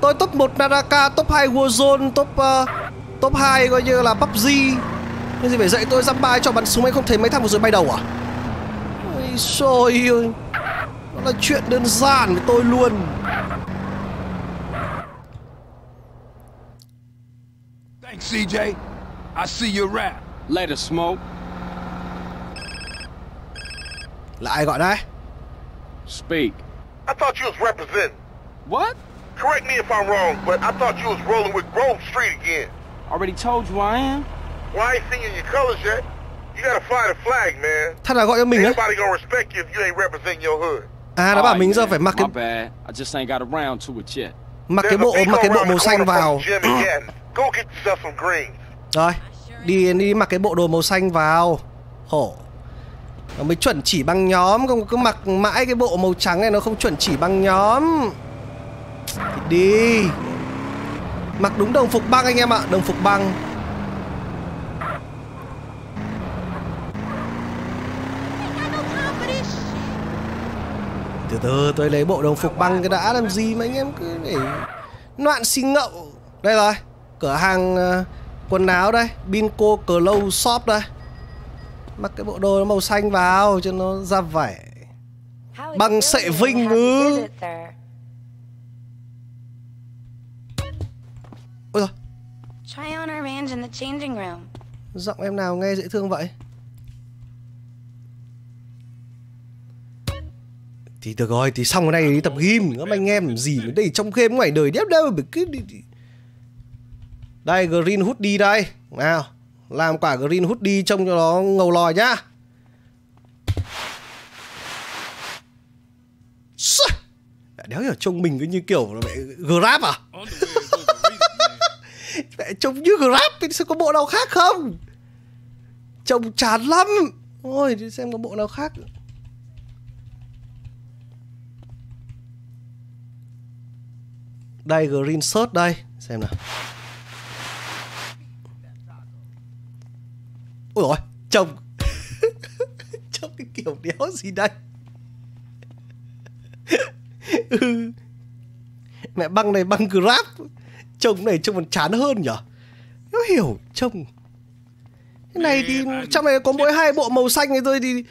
Speaker 1: tôi top 1 Naraka top 2 Warzone top uh, top 2 coi như là PUBG cái gì phải dạy tôi dăm ba cho bắn súng anh không thấy mấy thằng vừa rồi bay đầu à ôi xôi ơi nó là chuyện đơn giản với tôi luôn
Speaker 7: Thanks, CJ. I see you around.
Speaker 12: Later, Smoke.
Speaker 1: là ai gọi đấy
Speaker 12: Speak.
Speaker 10: I thought you was representing.
Speaker 12: What?
Speaker 10: Correct me if I'm wrong, but I thought you was rolling with Grove Street again.
Speaker 12: Already told you I am.
Speaker 10: Well, ain't seen you in your colors yet. You gotta fly the flag, man.
Speaker 1: thật là gọi cho mình á
Speaker 10: Nobody gonna respect you if you ain't representing your hood.
Speaker 1: à nó bảo
Speaker 12: Alright,
Speaker 1: mình giờ
Speaker 12: man.
Speaker 1: phải mặc
Speaker 12: My
Speaker 1: cái
Speaker 12: bad. I just ain't got around to it yet.
Speaker 1: mặc cái
Speaker 10: There's a
Speaker 1: bộ
Speaker 10: Pico
Speaker 1: mặc cái bộ màu xanh vào
Speaker 10: Go get yourself some.
Speaker 1: Rồi, Đi đi mặc cái bộ đồ màu xanh vào. Khổ. Nó mới chuẩn chỉ băng nhóm, Không cứ mặc mãi cái bộ màu trắng này Nó không chuẩn chỉ băng nhóm. Thì đi. Mặc đúng đồng phục băng anh em ạ, Đồng phục băng. Từ từ, tôi lấy bộ đồng phục băng cái đã, làm gì mà anh em cứ để loạn xin ngậu. Đây rồi. Cửa hàng ờ, quần áo đây Binco Clothes Shop đây. Mặc cái bộ đồ màu xanh vào cho nó ra vẻ Bằng sệ vinh ư. Ôi rồi. Giọng em nào nghe dễ thương vậy? Thì được rồi Thì xong cái này đi tập gym. Nữa anh em làm gì nữa đây trong game ngoài đời đéo đâu cứ đi, đi. Đây green hoodie đây. Nào Làm quả green hoodie trông cho nó ngầu lòi nhá. Đéo hiểu trông mình cứ như kiểu là mẹ Grab à? Mẹ trông như Grab thì sao có bộ nào khác không? Trông chán lắm. Ôi đi xem có bộ nào khác. Đây green shirt đây. Xem nào Ôi rồi Trông Trông cái kiểu đéo gì đây? Ừ. Mẹ băng này băng grab. Trông này trông còn chán hơn nhở? Không hiểu trông Cái này thì trong này có mỗi hai bộ màu xanh này thôi thì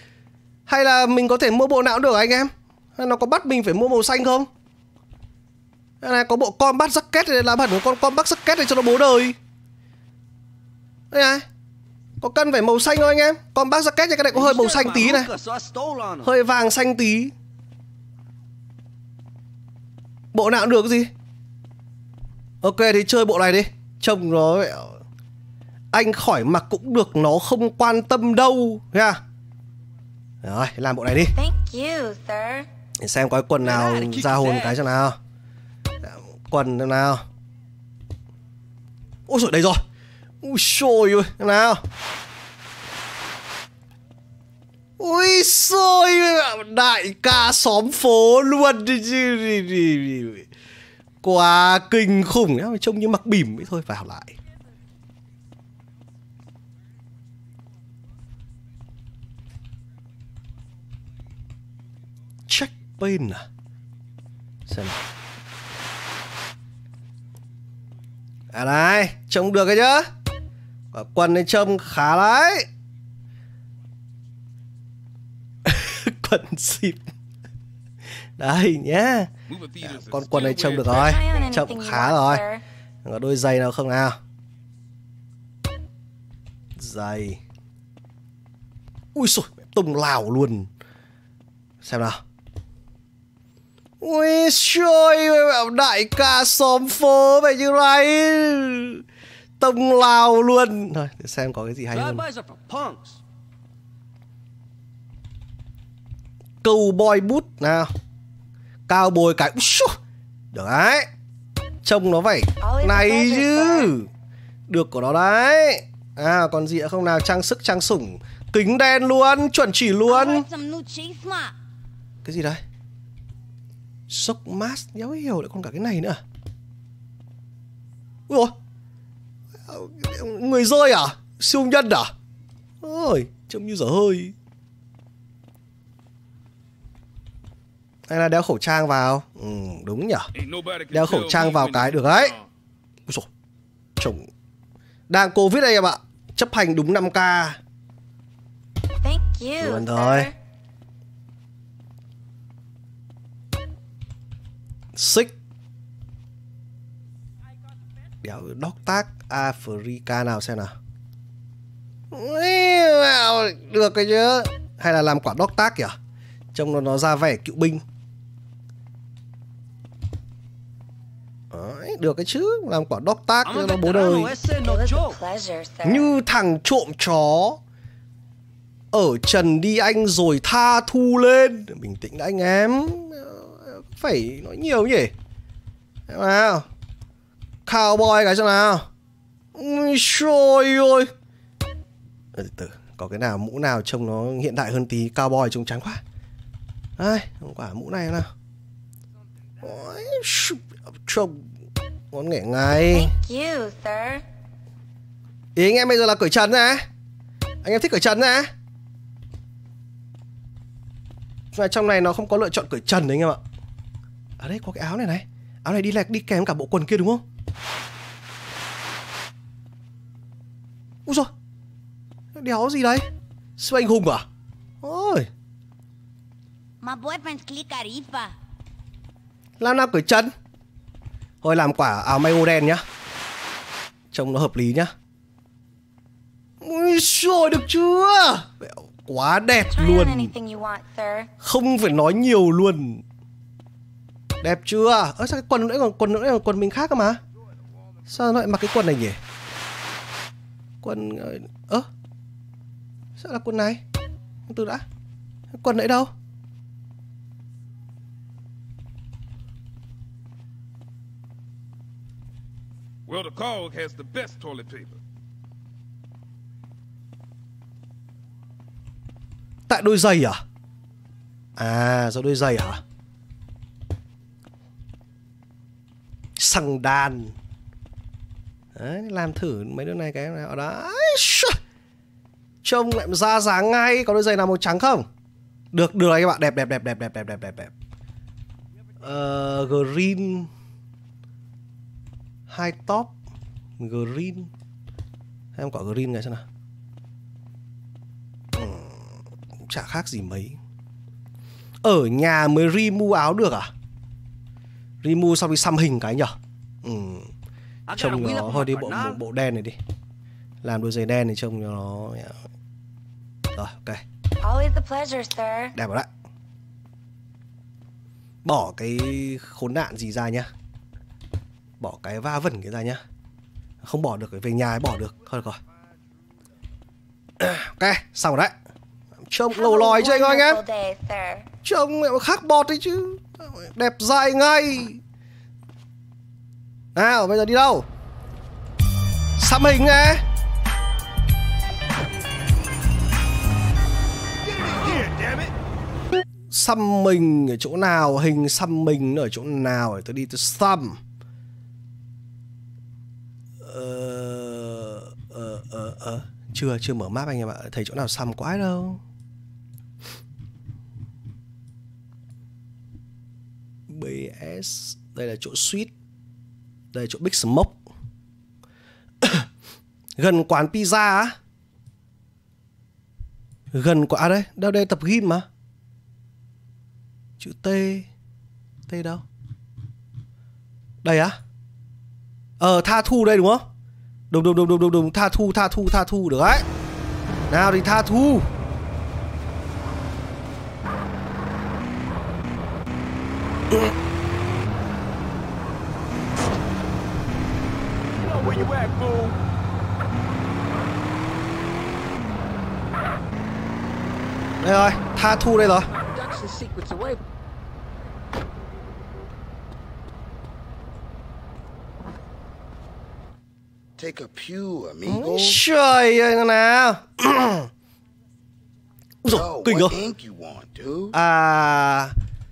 Speaker 1: Hay là mình có thể mua bộ nào cũng được anh em? Nó có bắt mình phải mua màu xanh không? Cái này có bộ combat jacket này làm hẳn một con combat jacket này cho nó bố đời. Đây này Có cần phải màu xanh không anh em? Combat jacket này cái này có hơi màu xanh tí này. Hơi vàng xanh tí. Bộ nào cũng được cái gì? Ok thì chơi bộ này đi. Trông nó Anh khỏi mặc cũng được Nó không quan tâm đâu nha. Rồi làm bộ này đi. Để xem có cái quần nào ra hồn cái cho nào. Quần nào. Ôi trời đây rồi Ui xôi ơi nào? Ui xôi Đại ca xóm phố luôn. Quá kinh khủng ấy. Trông như mặc bỉm ấy thôi, Vào lại. Check pin à? Xem nào. À này Trông được cái chứ Quả quần này trông khá đấy. Quần xịp Đây nhá. À, Con quần này trông được rồi. Trông khá rồi. Có đôi giày nào không nào? Giày. Ui xồi Tung lào luôn. Xem nào Ui trời ơi Đại ca xóm phố vậy như này Tông lào luôn. Thôi để xem có cái gì hay hơn. Câu boy bút nào. Cao bồi cái Được đấy. Trông nó phải Này chứ. Được của nó đấy. À còn gì nữa không nào? Trang sức trang sủng. Kính đen luôn Chuẩn chỉ luôn. Cái gì đây Shock mask Đéo hiểu lại còn cả cái này nữa Ui dồi Người rơi à? Siêu nhân à? Ôi Trông như dở hơi. Hay là đeo khẩu trang vào. Ừ đúng nhỉ Đeo khẩu trang vào cái được đấy. Ôi dồi Trông Đang Covid đây em ạ. Chấp hành đúng 5K
Speaker 13: Thank you,
Speaker 1: Luôn thôi Xích. Đéo Dog Tag Africa nào xem nào. Được cái chứ. Hay là làm quả Dog Tag kìa. Trông nó, nó ra vẻ cựu binh. Đấy, được cái chứ. Làm quả Tag cho nó bố đời. Như thằng trộm chó. Ở trần đi anh rồi tha thu lên. Bình tĩnh đã anh em Phải nói nhiều nhỉ? Xem nào? Cowboy cái xem nào? Trời ơi Từ từ Có cái nào mũ nào trông nó hiện đại hơn tí Cowboy trông trắng quá. Đây quả mũ này nào. Ôi, Trông Ngon nghẻ ngay. Ý anh em bây giờ là cởi trần nè Anh em thích cởi trần Và trong này nó không có lựa chọn cởi trần đấy anh em ạ Ở đây có cái áo này này. Áo này đi lẹt đi kèm cả bộ quần kia đúng không? Úi rồi Đéo gì đấy? Siêu anh hùng à? Ôi. Làm nào cởi chân. Thôi làm quả áo may ô đen nhá. Trông nó hợp lý nhá. Ui rồi được chưa? Quá đẹp luôn. Không phải nói nhiều luôn Đẹp chưa? Ơ sao cái quần nữa còn quần nữa còn quần mình khác cơ mà? Sao nó lại mặc cái quần này nhỉ? Quần Ơ Sao là quần này? Từ đã. Quần nãy đâu?
Speaker 7: Well, the Cog has the best toilet paper.
Speaker 1: Tại đôi giày à? À do đôi giày hả sằng đàn. Đấy làm thử mấy đứa này cái nào đó trông lại ra dáng ngay. Có đôi giày nào màu trắng không? Được được đấy các bạn. Đẹp đẹp đẹp đẹp đẹp đẹp đẹp đẹp đẹp. Uh, green. Hai top. Green. Em quả green này xem nào. Ừ, chả khác gì mấy. Ở nhà mới remove áo được à? Remove xong đi xăm hình cái nhở? Ừ. trông nó thôi đi bộ, bộ bộ đen này đi. Làm đôi giày đen thì trông cho nó rồi ok.
Speaker 13: Always a pleasure, sir.
Speaker 1: đẹp rồi đấy. Bỏ cái khốn nạn gì ra nhá. Bỏ cái va vẩn cái ra nhá. Không bỏ được về nhà bỏ được. Thôi rồi ok xong rồi đấy. Trông lầu lòi chứ anh ơi anh em? trông khác bọt đấy chứ đẹp dài ngay. Nào, bây giờ đi đâu? Xăm hình nghe xăm mình ở chỗ nào? Hình xăm mình ở chỗ nào? Để tôi đi tôi xăm ờ ờ ờ ờ. Chưa chưa mở map anh em ạ. Thấy chỗ nào xăm quái đâu. BS đây là chỗ suite, đây là chỗ Big Smoke. Gần quán pizza á. Gần quán à đây đâu đây tập gym mà. Chữ T T đâu? Đây á. Ờ tha thu đây đúng không? Đúng đúng đúng đúng đúng đúng, tha thu tha thu tha thu, được đấy. Nào thì tha thu
Speaker 7: Where you at, fool?
Speaker 1: đây rồi tha thu đây rồi.
Speaker 2: Take a pew, amigo.
Speaker 1: trời ơi nào
Speaker 2: Yo,
Speaker 1: kinh rồi. à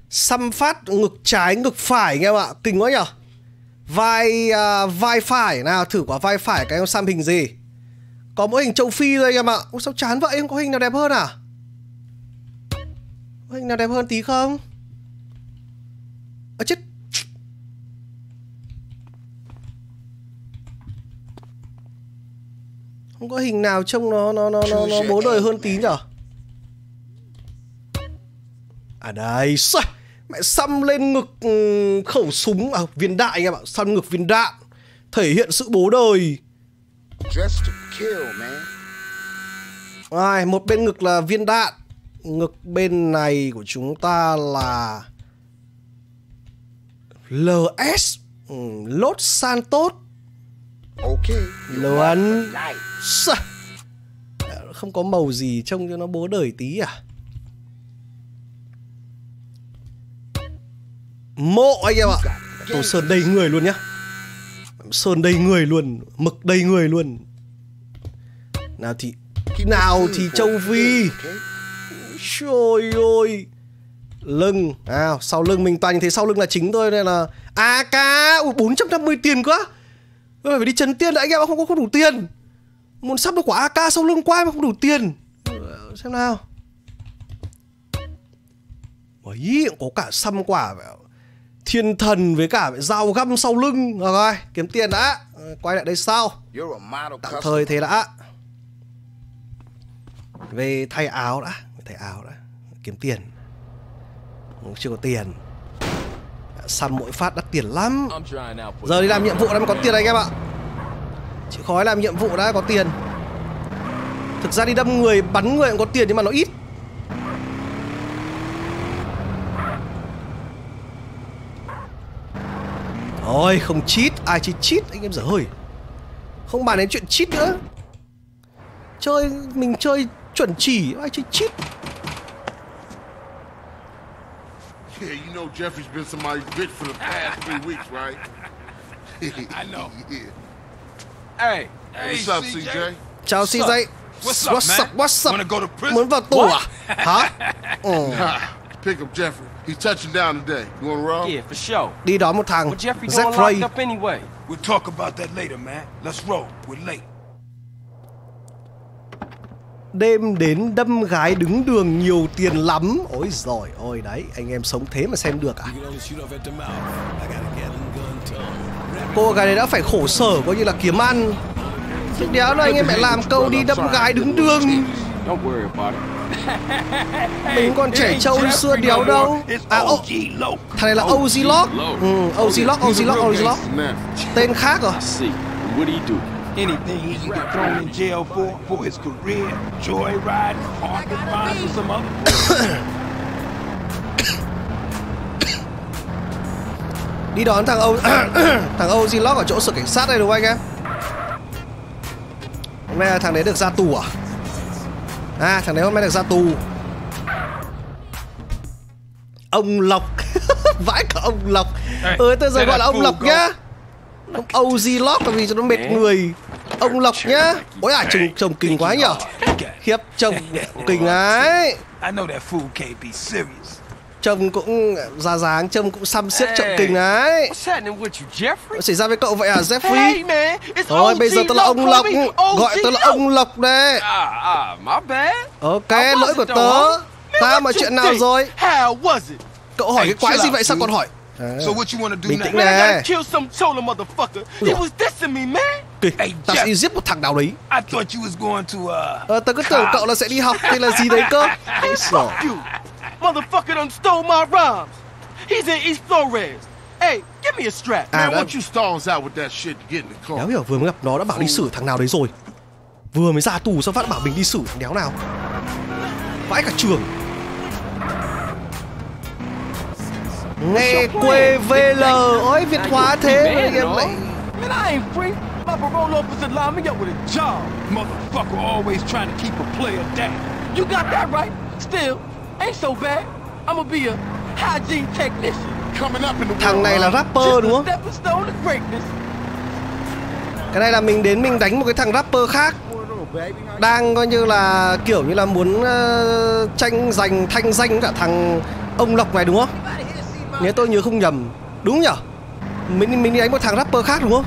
Speaker 1: xăm phát ngực trái ngực phải nghe em ạ? Kinh quá nhở. Vai à, vai phải nào thử quả vai phải cái em xăm hình gì. Có mỗi hình châu phi thôi anh em ạ. Ủa sao chán vậy em có hình nào đẹp hơn à hình nào đẹp hơn tí không à, chết không có hình nào trông nó nó nó nó, nó bố đời hơn tí nhở À đây, sao? Mẹ xăm lên ngực ừ, khẩu súng à viên đạn anh em ạ, xăm ngực viên đạn. Thể hiện sự bố đời. Ai, một bên ngực là viên đạn, ngực bên này của chúng ta là LS ừ, Los Santos. Luôn Sao? Không có màu gì trông cho nó bố đời tí à? Mộ anh em ạ. Tổ sơn đầy người luôn nhá. Sơn đầy người luôn Mực đầy người luôn. Nào thì Nào thì Châu Phi Trời ơi. Lưng. À, Sau lưng mình toàn thấy sau lưng là chính thôi Nên là AK Ui, 450 tiền quá. Ôi, Phải đi chấn tiền đã anh em không có không đủ tiền. Muốn sắp được quả AK sau lưng quay mà không đủ tiền. Xem nào. Ấy, có cả xăm quả thiên thần với cả dao găm sau lưng. Rồi, rồi kiếm tiền đã. Quay lại đây sau. Tạm thời thế đã. Về thay áo đã về ảo áo đã kiếm tiền. Chưa có tiền. Săn mỗi phát đắt tiền lắm. Giờ đi làm nhiệm vụ đã mới có tiền anh em ạ. Chịu khó làm nhiệm vụ đã có tiền. Thực ra đi đâm người, bắn người cũng có tiền nhưng mà nó ít. Thôi không cheat, Ai chỉ cheat? Anh em dở hơi. Không bàn đến chuyện cheat nữa. Chơi, Mình chơi chuẩn chỉ Ai chơi cheat
Speaker 8: Yeah, you know Jeffrey's been somebody's bitch for the past three weeks, right?
Speaker 7: I know.
Speaker 8: yeah.
Speaker 7: Hey,
Speaker 8: Hey,
Speaker 7: hey,
Speaker 8: what's up,
Speaker 7: CJ?
Speaker 8: CJ?
Speaker 1: Chào
Speaker 7: What's
Speaker 1: CJ
Speaker 7: up? What's up,
Speaker 1: What's
Speaker 7: man?
Speaker 1: up What's up
Speaker 7: Wanna go to prison?
Speaker 1: Muốn vào tù à
Speaker 7: What?
Speaker 1: Hả ừ.
Speaker 8: Nah, pick up Jeffrey. He's touching down today. You wanna roll?
Speaker 12: Yeah, for sure.
Speaker 1: Đi đón một thằng
Speaker 12: Well, Jeffrey
Speaker 1: Jack Ray
Speaker 12: up anyway.
Speaker 3: We'll talk about that later, man. Let's roll. We're late.
Speaker 1: Đêm đến đâm gái đứng đường nhiều tiền lắm. Ôi giỏi ôi đấy Anh em sống thế mà xem được à? Cô gái này đã phải khổ sở coi như là kiếm ăn. Thế đéo là anh em lại làm câu đi đâm gái đứng đường. Mình còn trẻ trâu xưa đéo đâu. À ô, thằng này là OG Lock. Ừ, OG Lock, OG Lock, OG Lock. Tên khác rồi
Speaker 3: Anything he can get thrown in jail for, for his career, joyriding, parking fines, or some other.
Speaker 1: Đi đón thằng O thằng OG Lock ở chỗ sở cảnh sát đây đúng không anh em? Hôm nay là thằng đấy được ra tù à? À thằng đấy hôm nay được ra tù. Ông Lộc. Vãi cả ông Lộc. Ừ tôi giờ gọi là ông Lộc nhá. Ông. OG Lock là vì cho nó mệt người Ông Lộc nhá. Ôi à chồng, chồng kinh quá nhở. Khiếp chồng kinh ấy. Chồng cũng ra dáng Chồng cũng xăm xiết chồng kinh ấy? Xảy ra với cậu vậy à Jeffrey? Thôi bây giờ tôi là ông Lộc Gọi tôi là ông Lộc đây.
Speaker 12: Ah, ah.
Speaker 1: Ok lỗi của tớ.
Speaker 12: what
Speaker 1: mà chuyện nào rồi? Cậu hỏi cái quái gì vậy sao còn hỏi?
Speaker 2: So what you wanna do
Speaker 1: Bình tĩnh nè
Speaker 12: gotta kill
Speaker 1: Tao sẽ giết một thằng nào đấy.
Speaker 3: I thought you was going to, uh...
Speaker 1: Ờ tớ cứ tưởng cậu là sẽ đi học hay là gì đấy cơ. Ôi.
Speaker 12: Motherfucker done stole my rhymes. He's in East Flores. Hey, give me a strap.
Speaker 1: À
Speaker 8: Man,
Speaker 1: đã,
Speaker 8: you stall us out with that shit and get in the
Speaker 1: đéo
Speaker 8: car?
Speaker 1: hiểu vừa mới gặp nó đã bảo đi xử thằng nào đấy rồi. Vừa mới ra tù sao phát bảo mình đi xử. Thằng đéo nào. Vãi cả trường. Nghe quê VL Ôi Việt hóa thế mà em lại
Speaker 12: Man, I ain't free. My parole officer lined me up with a job.
Speaker 3: Motherfucker always trying to keep a player down.
Speaker 12: You got that right. Still, ain't so bad. I'ma be a hygiene technician.
Speaker 8: Coming up in the
Speaker 1: Thằng này là rapper đúng không? Cái này là mình đến mình đánh một cái thằng rapper khác Đang coi như là kiểu như là muốn ờ, tranh giành thanh danh cả thằng ông Lộc này đúng không? Nếu tôi nhớ không nhầm Đúng nhở? Mình mình đi đánh một thằng rapper khác đúng không?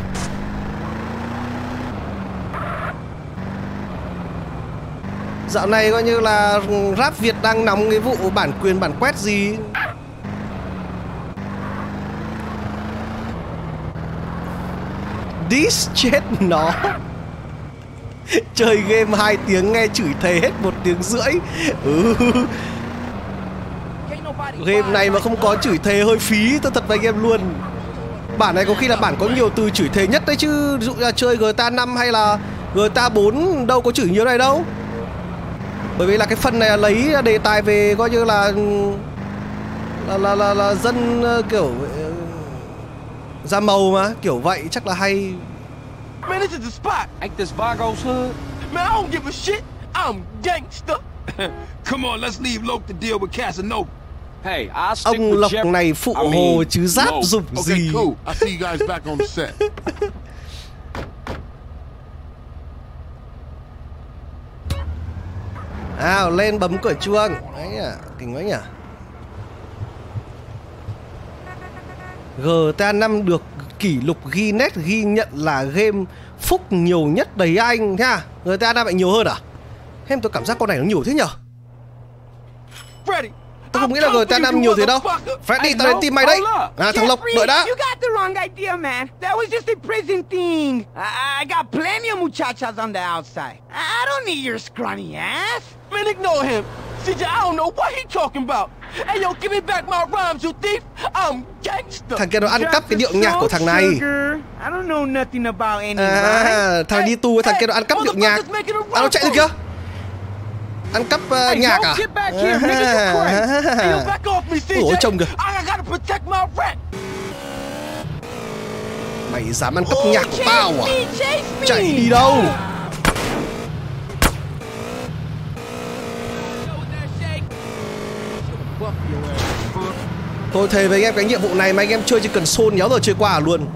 Speaker 1: Dạo này coi như là rap Việt đang nóng cái vụ bản quyền, bản quét gì? Dis chết nó. Chơi game 2 tiếng nghe chửi thề hết một tiếng rưỡi. Ừ. Game này mà không có chửi thề hơi phí, Tôi thật với anh em luôn. Bản này có khi là bản có nhiều từ chửi thề nhất đấy chứ. Ví dụ là chơi GTA 5 hay là GTA 4 đâu có chửi nhiều này đâu. Bởi vì là cái phần này là lấy đề tài về coi như là là là là, là dân ờ, kiểu ờ, da màu mà kiểu vậy chắc là hay
Speaker 12: Man, this is the spot. Ain't this Vargo's hood? Man, I don't give a shit. I'm gangster.
Speaker 3: Come on, let's leave Loke to deal with Casanova.
Speaker 12: Hey, I'll stick
Speaker 1: ông
Speaker 12: with
Speaker 1: lộc
Speaker 12: Jeff.
Speaker 1: này phụ
Speaker 12: I mean,
Speaker 1: hồ chứ giáp dùng
Speaker 8: Okay,
Speaker 1: gì
Speaker 8: cool. I see you guys back on the set.
Speaker 1: à lên bấm cửa chuông đấy à kinh quá nhỉ GTA 5 được kỷ lục Guinness ghi nhận là game phúc nhiều nhất đấy anh nha GTA 5 lại nhiều hơn à Em tôi cảm giác con này nó nhiều thế nhở
Speaker 12: Freddy.
Speaker 1: Tôi không nghĩ là GTA 5 nhiều thế đâu Freddy tao đến tìm mày đấy À thằng Lộc đợi đã
Speaker 14: You got the wrong idea, man. That was just a prison thing. I, I got plenty of muchachas on the outside. I don't need your scrawny ass.
Speaker 12: Man, ignore him. CJ, I don't know what he talking about. Hey, yo, give me back my rhymes, you thief. I'm gangster.
Speaker 1: Thằng kia nó ăn cắp cái điệu nhạc của thằng này.
Speaker 14: I don't know nothing about any
Speaker 1: À thằng đi tù thằng kia nó ăn cắp điệu nhạc À nó chạy được chưa Ăn cắp uh, nhạc à. Ủa, trông kìa. Mày dám ăn cắp nhạc của tao à. Chạy đi đâu Tôi thề với anh em, cái nhiệm vụ này mà anh em chơi trên cần xôn nhéo giờ chơi qua luôn.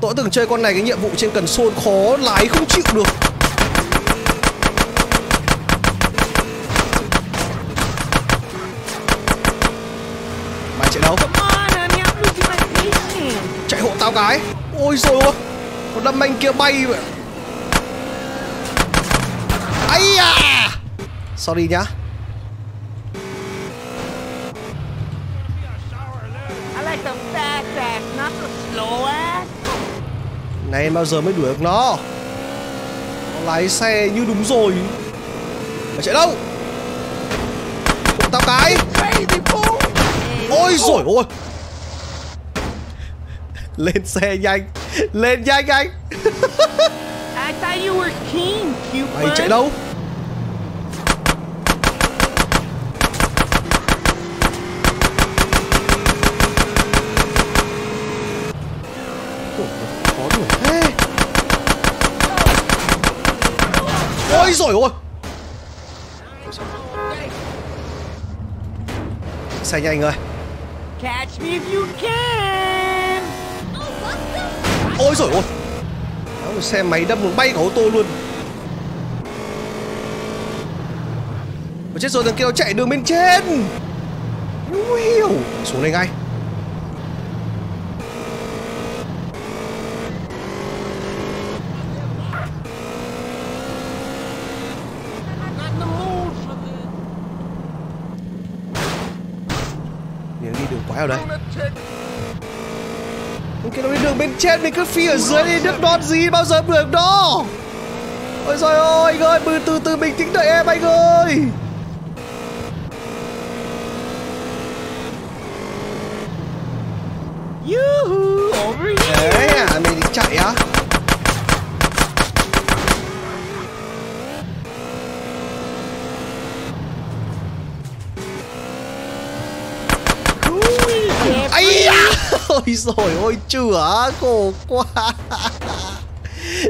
Speaker 1: Tôi từng chơi con này, cái nhiệm vụ trên cần xôn khó lái không chịu được. Mày chạy đâu chạy hộ tao cái. Ôi rồi ôi, con đâm anh kia bay vậy. Ây à sorry nhá
Speaker 14: I like the fast ass, not the slow ass
Speaker 1: này bao giờ mới đuổi được nó? Nó lái xe như đúng rồi. Mày chạy đâu? Hộ tao cái. Ôi rồi ôi lên xe nhanh. Lên nhanh anh.
Speaker 14: I thought you were king, cute
Speaker 1: mày chạy đâu Ủa, khó đuổi thế ôi. Ôi xe nhanh ơi.
Speaker 14: Catch me if you can.
Speaker 1: ôi rồi ôi Đó, xe máy đâm một bay cả ô tô luôn. Mà chết rồi thằng kia nó chạy đường bên trên. Ui hiểu Xuống đây ngay Miếng đi đường quái ở đây Thằng kia nó đi đường bên trên Mình cứ phi ở dưới đi Nước đón gì bao giờ được đó. Ôi trời ơi anh ơi Từ từ từ bình tĩnh đợi em anh ơi.
Speaker 14: Yoo-hoo, over here.
Speaker 1: Đấy à Mình chạy á? ấy ôi rồi ôi chửa khổ quá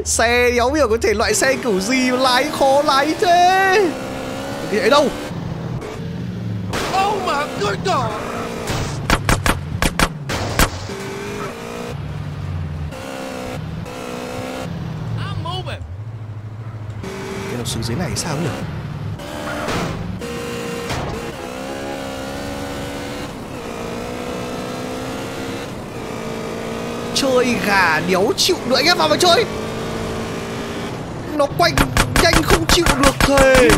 Speaker 1: xe đéo hiểu có thể loại xe kiểu gì lái khó lái thế cái ấy đâu
Speaker 7: Oh my good God!
Speaker 6: I'm moving.
Speaker 1: cái nó xuống dưới này sao nhỉ chơi gà đéo chịu được. Anh em vào mà chơi. Nó quanh nhanh không chịu được thề.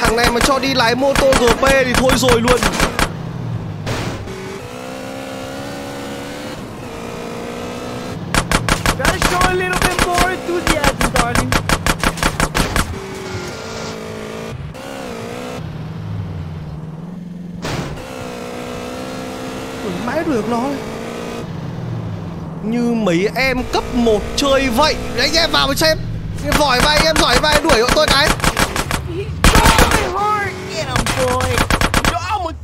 Speaker 1: Thằng này mà cho đi lái mô tô gp thì thôi rồi luôn
Speaker 14: Gotta show a little bit more enthusiasm, darling
Speaker 1: đuổi được nó như mấy em cấp 1 chơi vậy Đấy, anh em vào mà xem giỏi vai em giỏi vai đuổi bọn tôi cái
Speaker 14: boy.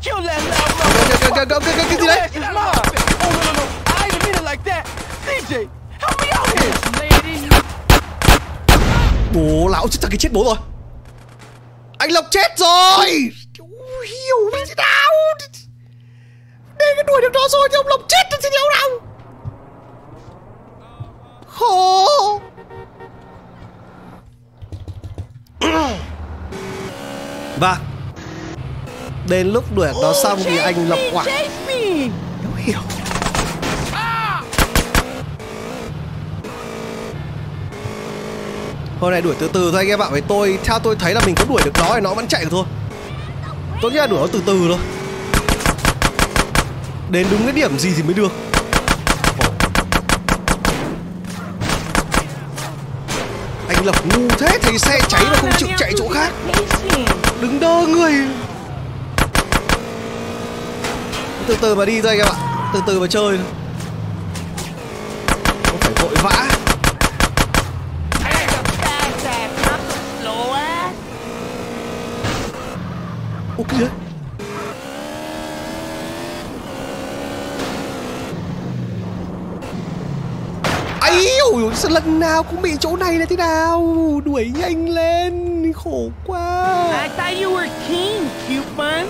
Speaker 12: Kill
Speaker 1: cái, cái, cái, cái, gì đấy
Speaker 12: Oh, no. I didn't like that. Help me out here.
Speaker 6: Lady.
Speaker 1: bố lão chết chắc cái chết bố rồi anh lộc chết rồi hiểu như nào cái đuổi được nó rồi thì ông lộc chết thì thế nào. Khổ. Vâng. Đến lúc đuổi nó xong thì anh Lộc
Speaker 14: me.
Speaker 1: Đâu hiểu. Hôm nay đuổi từ từ thôi anh em ạ. Với tôi, theo tôi thấy là mình có đuổi được nó thì nó vẫn chạy được thôi. Tốt nhất là đuổi nó từ từ thôi Đến đúng cái điểm gì thì mới được. Anh Lộc ngu thế, Thấy xe cháy mà không chịu chạy chỗ khác. Đứng đơ người. Từ từ mà đi thôi anh em ạ. Từ từ mà chơi. Không phải vội vã? Ủa kìa. lần nào cũng bị chỗ này là thế nào? Đuổi nhanh lên Khổ quá.
Speaker 14: I thought you were king, Cupid.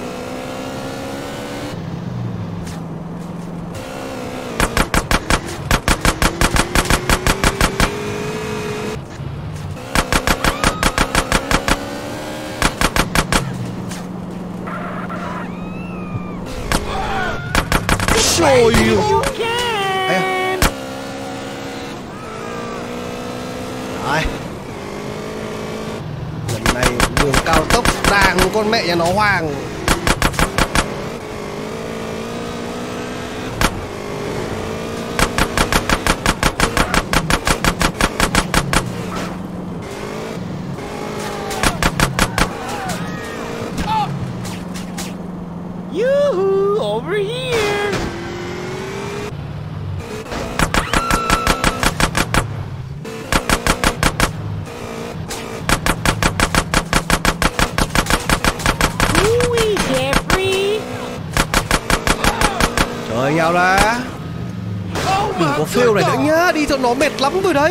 Speaker 1: Trời ơi. Con mẹ nhà nó hoàng nó mệt lắm rồi đấy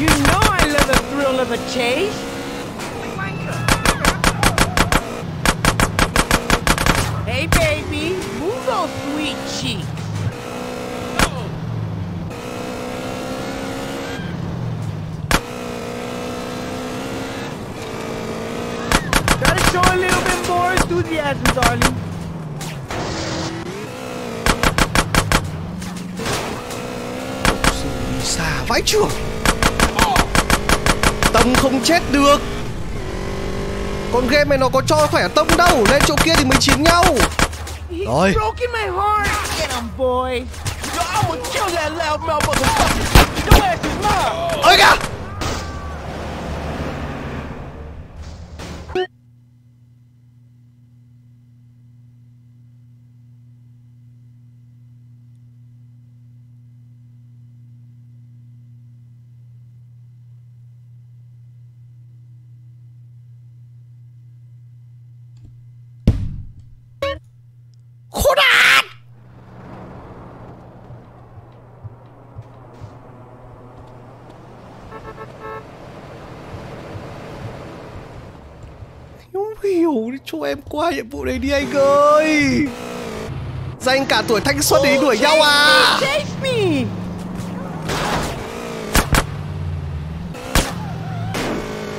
Speaker 14: You know I love the thrill of a chase. Hey, baby, move those sweet cheeks. Enthusiasm, darling.
Speaker 1: Xa vãi trưởng Tông không chết được. Con game này nó có cho khỏe tông đâu Lên chỗ kia thì mới chiến nhau. Rồi.
Speaker 14: broken my heart. Get him, boy. Yo, I'm gonna kill that loudmouth motherfucker. Your ass is mine.
Speaker 1: Ôi kìa Khốn nạn Không cho em qua nhiệm vụ này đi anh ơi. Dành cả tuổi thanh xuân để đi đuổi nhau à?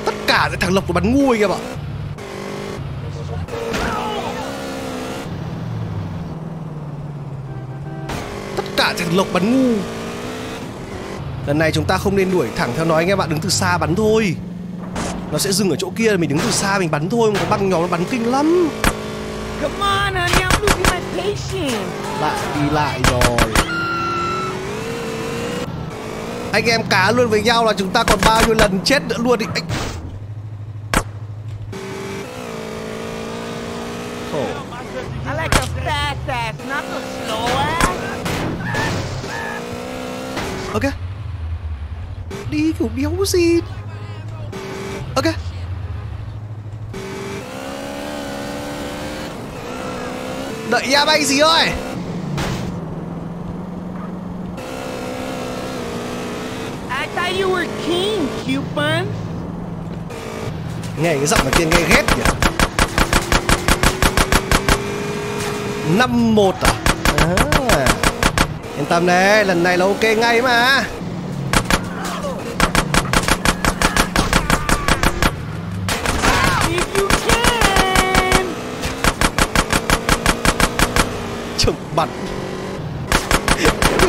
Speaker 1: Tất cả thằng Lộc nó bắn ngu anh em ạ. Tất cả thằng Lộc bắn ngu. Lần này chúng ta không nên đuổi thẳng theo nó anh em ạ, Đứng từ xa bắn thôi. Nó sẽ dừng ở chỗ kia Mình đứng từ xa mình bắn thôi Một cái băng nhóm nó bắn kinh lắm.
Speaker 14: Come on.
Speaker 1: Lại đi lại rồi. Anh em cá luôn với nhau là chúng ta còn bao nhiêu lần chết nữa luôn đi. Anh... Khổ
Speaker 14: I like a fast ass, not a slow ass.
Speaker 1: Ok Đi kiểu đéo gì Ok Anh gì ơi
Speaker 14: I thought you were king, Cupid.
Speaker 1: Nghe cái giọng này tiên nghe ghét nhỉ năm một à? à Yên tâm đấy, lần này là ok ngay mà
Speaker 14: If you can.
Speaker 1: Chừng bắn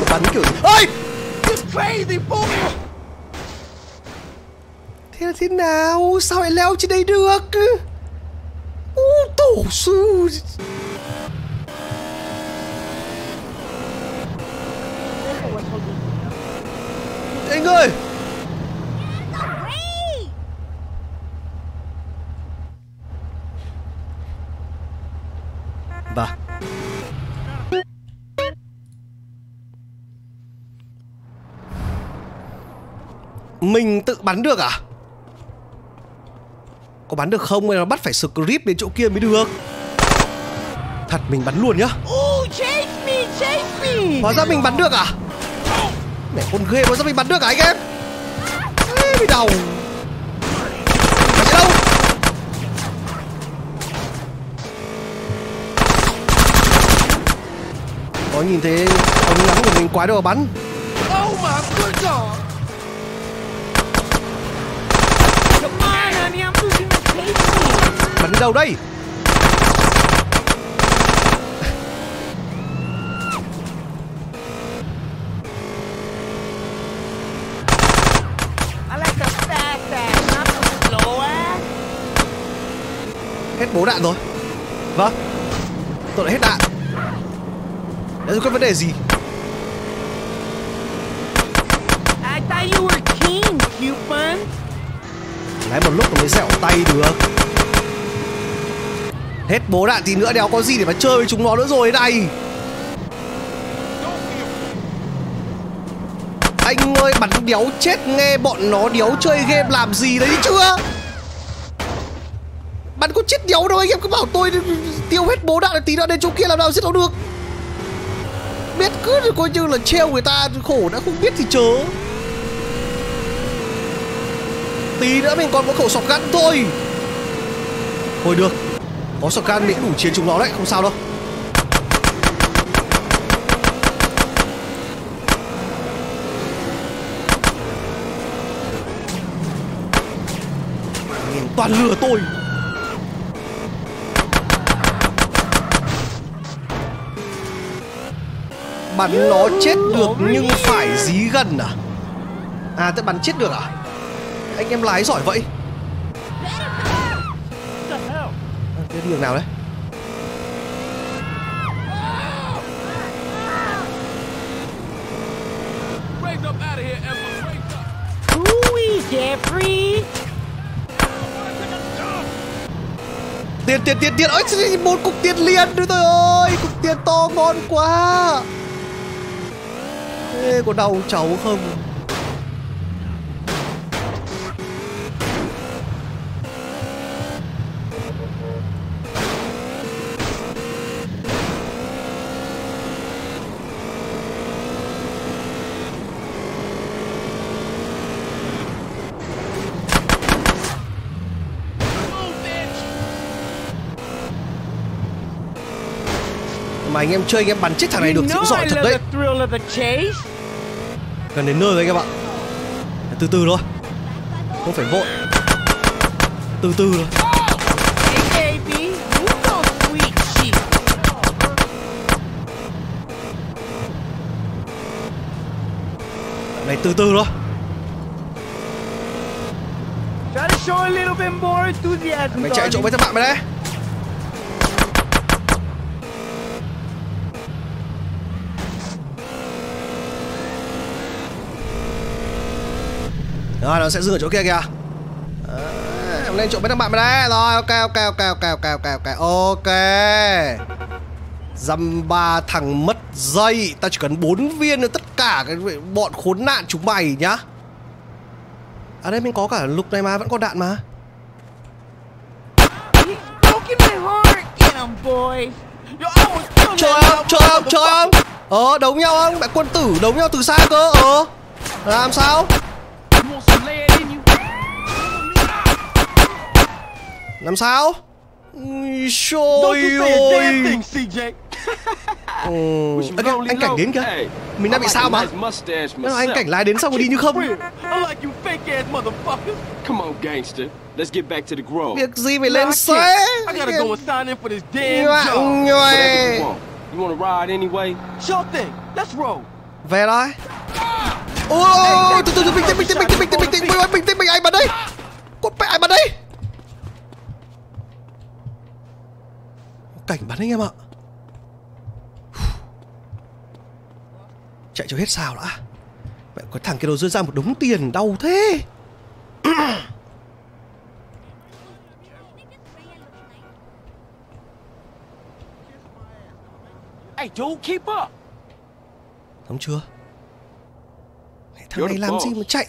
Speaker 1: Bắn kiểu gì
Speaker 14: crazy fool.
Speaker 1: Thế là thế nào? Sao lại leo trên đây được? u tổ sư Mình tự bắn được à? Có bắn được không hay là bắt phải script đến chỗ kia mới được? Thật mình bắn luôn nhá.
Speaker 14: Ooh, chase me, chase me.
Speaker 1: Hóa ra mình bắn được à? Mẹ con ghê hóa ra mình bắn được à anh em? Ê, bị đầu đâu? Có nhìn thấy ống ngắm của mình quái đâu mà bắn.
Speaker 12: Oh my God!
Speaker 1: Đi đâu đây?
Speaker 14: I
Speaker 1: hết bố đạn rồi. Vâng. Tôi đã hết đạn. Đấy rồi có vấn đề gì?
Speaker 14: I thought you were king, Cupid.
Speaker 1: lái một lúc rồi mới dẻo tay được hết bố đạn thì nữa đéo có gì để mà chơi với chúng nó nữa rồi này. Anh ơi, bắn đéo chết nghe bọn nó đéo chơi game làm gì đấy chưa? Bắn có chết đéo đâu, anh em cứ bảo tôi tiêu hết bố đạn tí nữa đến chỗ kia làm nào giết nó được. Biết cứ coi như là treo người ta khổ đã không biết thì chớ. Tí nữa mình còn có khẩu sọc gắn thôi. Thôi được có sọc gan cũng đủ chiến chúng nó đấy, không sao đâu. Nhìn toàn lừa tôi. Bắn nó chết được nhưng phải dí gần à? À tôi bắn chết được à? Anh em lái giỏi vậy. Đường nào đấy.
Speaker 14: Ooh, Jeffrey.
Speaker 1: tiền tiền tiền tiền. Ơi một cục tiền liền. Nữa thôi ơi cục tiền to ngon quá. Ê, có đau cháu không mà anh em chơi anh em bắn chết thằng này được dữ
Speaker 14: dội
Speaker 1: thật đấy. Gần đến nơi rồi anh em ạ Từ từ thôi. Không phải vội. Từ từ thôi. Này từ từ thôi. Mày chạy chỗ với các bạn mày đấy Rồi nó sẽ dừng ở chỗ kia kìa. Đấy, lên chỗ bên các bạn bên đấy. Rồi ok ok ok ok ok ok ok Dăm ba thằng mất dây. Ta chỉ cần bốn viên nữa tất cả cái bọn khốn nạn chúng mày nhá. À đây mình có cả lục này mà vẫn còn đạn mà.
Speaker 14: Trời
Speaker 1: ông, trời ông, trời ông Ờ, đấu nhau không? mẹ quân tử đấu nhau từ xa cơ, ờ. Làm sao? Làm sao? Ui, trời ơi. ừ. anh, anh cảnh đến kìa. Mình đang bị sao mà? Nó ờ,
Speaker 4: anh
Speaker 1: cảnh lái đến xong rồi đi như không? Việc gì phải lên xe?
Speaker 12: Nhọa nhuệ
Speaker 1: Về thôi ôi từ từ từ bình tĩnh bình tĩnh bình tĩnh bình tĩnh bình tĩnh. Bình tĩnh bình tĩnh bình ai bắn đây con mẹ ai bắn đây cảnh bắn anh em ạ. Chạy cho hết sao đã. Mẹ có thằng kia nó rơi ra một đống tiền đau thế.
Speaker 4: Hey, dude, keep up.
Speaker 1: Đúng chưa Thằng này làm gì mà chạy?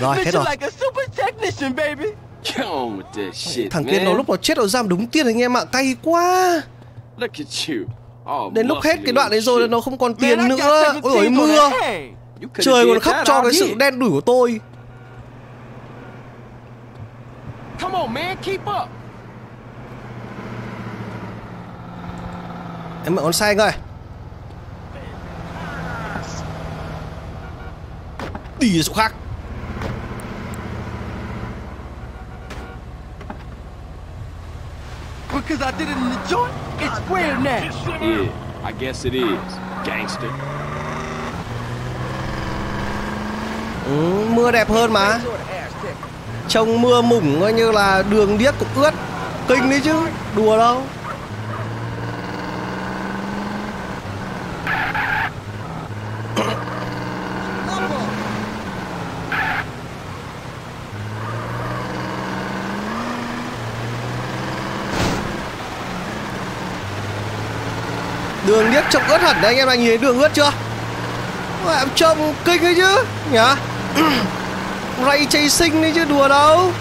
Speaker 1: Rồi hết rồi. Thằng kia nó lúc nó chết nó giam đúng tiền anh em ạ Cay quá. Đến lúc hết cái đoạn đấy rồi nó không còn tiền nữa. Ôi
Speaker 12: ôi
Speaker 1: mưa. Trời còn khóc cho cái sự đen đủi của tôi.
Speaker 4: Come on man, keep up.
Speaker 1: Em mượn con sai coi. Đi chỗ khác.
Speaker 12: Because I did it in the joint, it's square now.
Speaker 4: Yeah, I guess it is, gangster.
Speaker 1: ừ, Mưa đẹp hơn mà. Trông mưa mủng coi như là đường điếc cũng ướt. Kinh đấy chứ. Đùa đâu Đường điếc trông ướt hẳn đấy, anh em anh nhìn thấy đường ướt chưa? Em trông kinh ấy chứ Nhá Ray chasing đấy chứ, đùa đâu?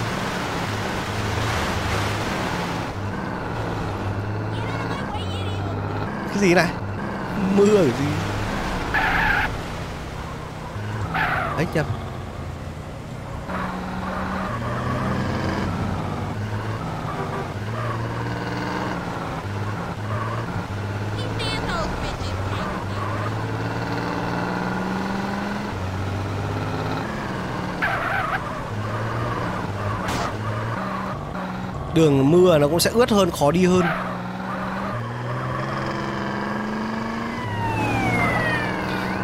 Speaker 1: Cái gì này? Mưa cái gì? Ấy nhầm Đường mưa nó cũng sẽ ướt hơn, khó đi hơn.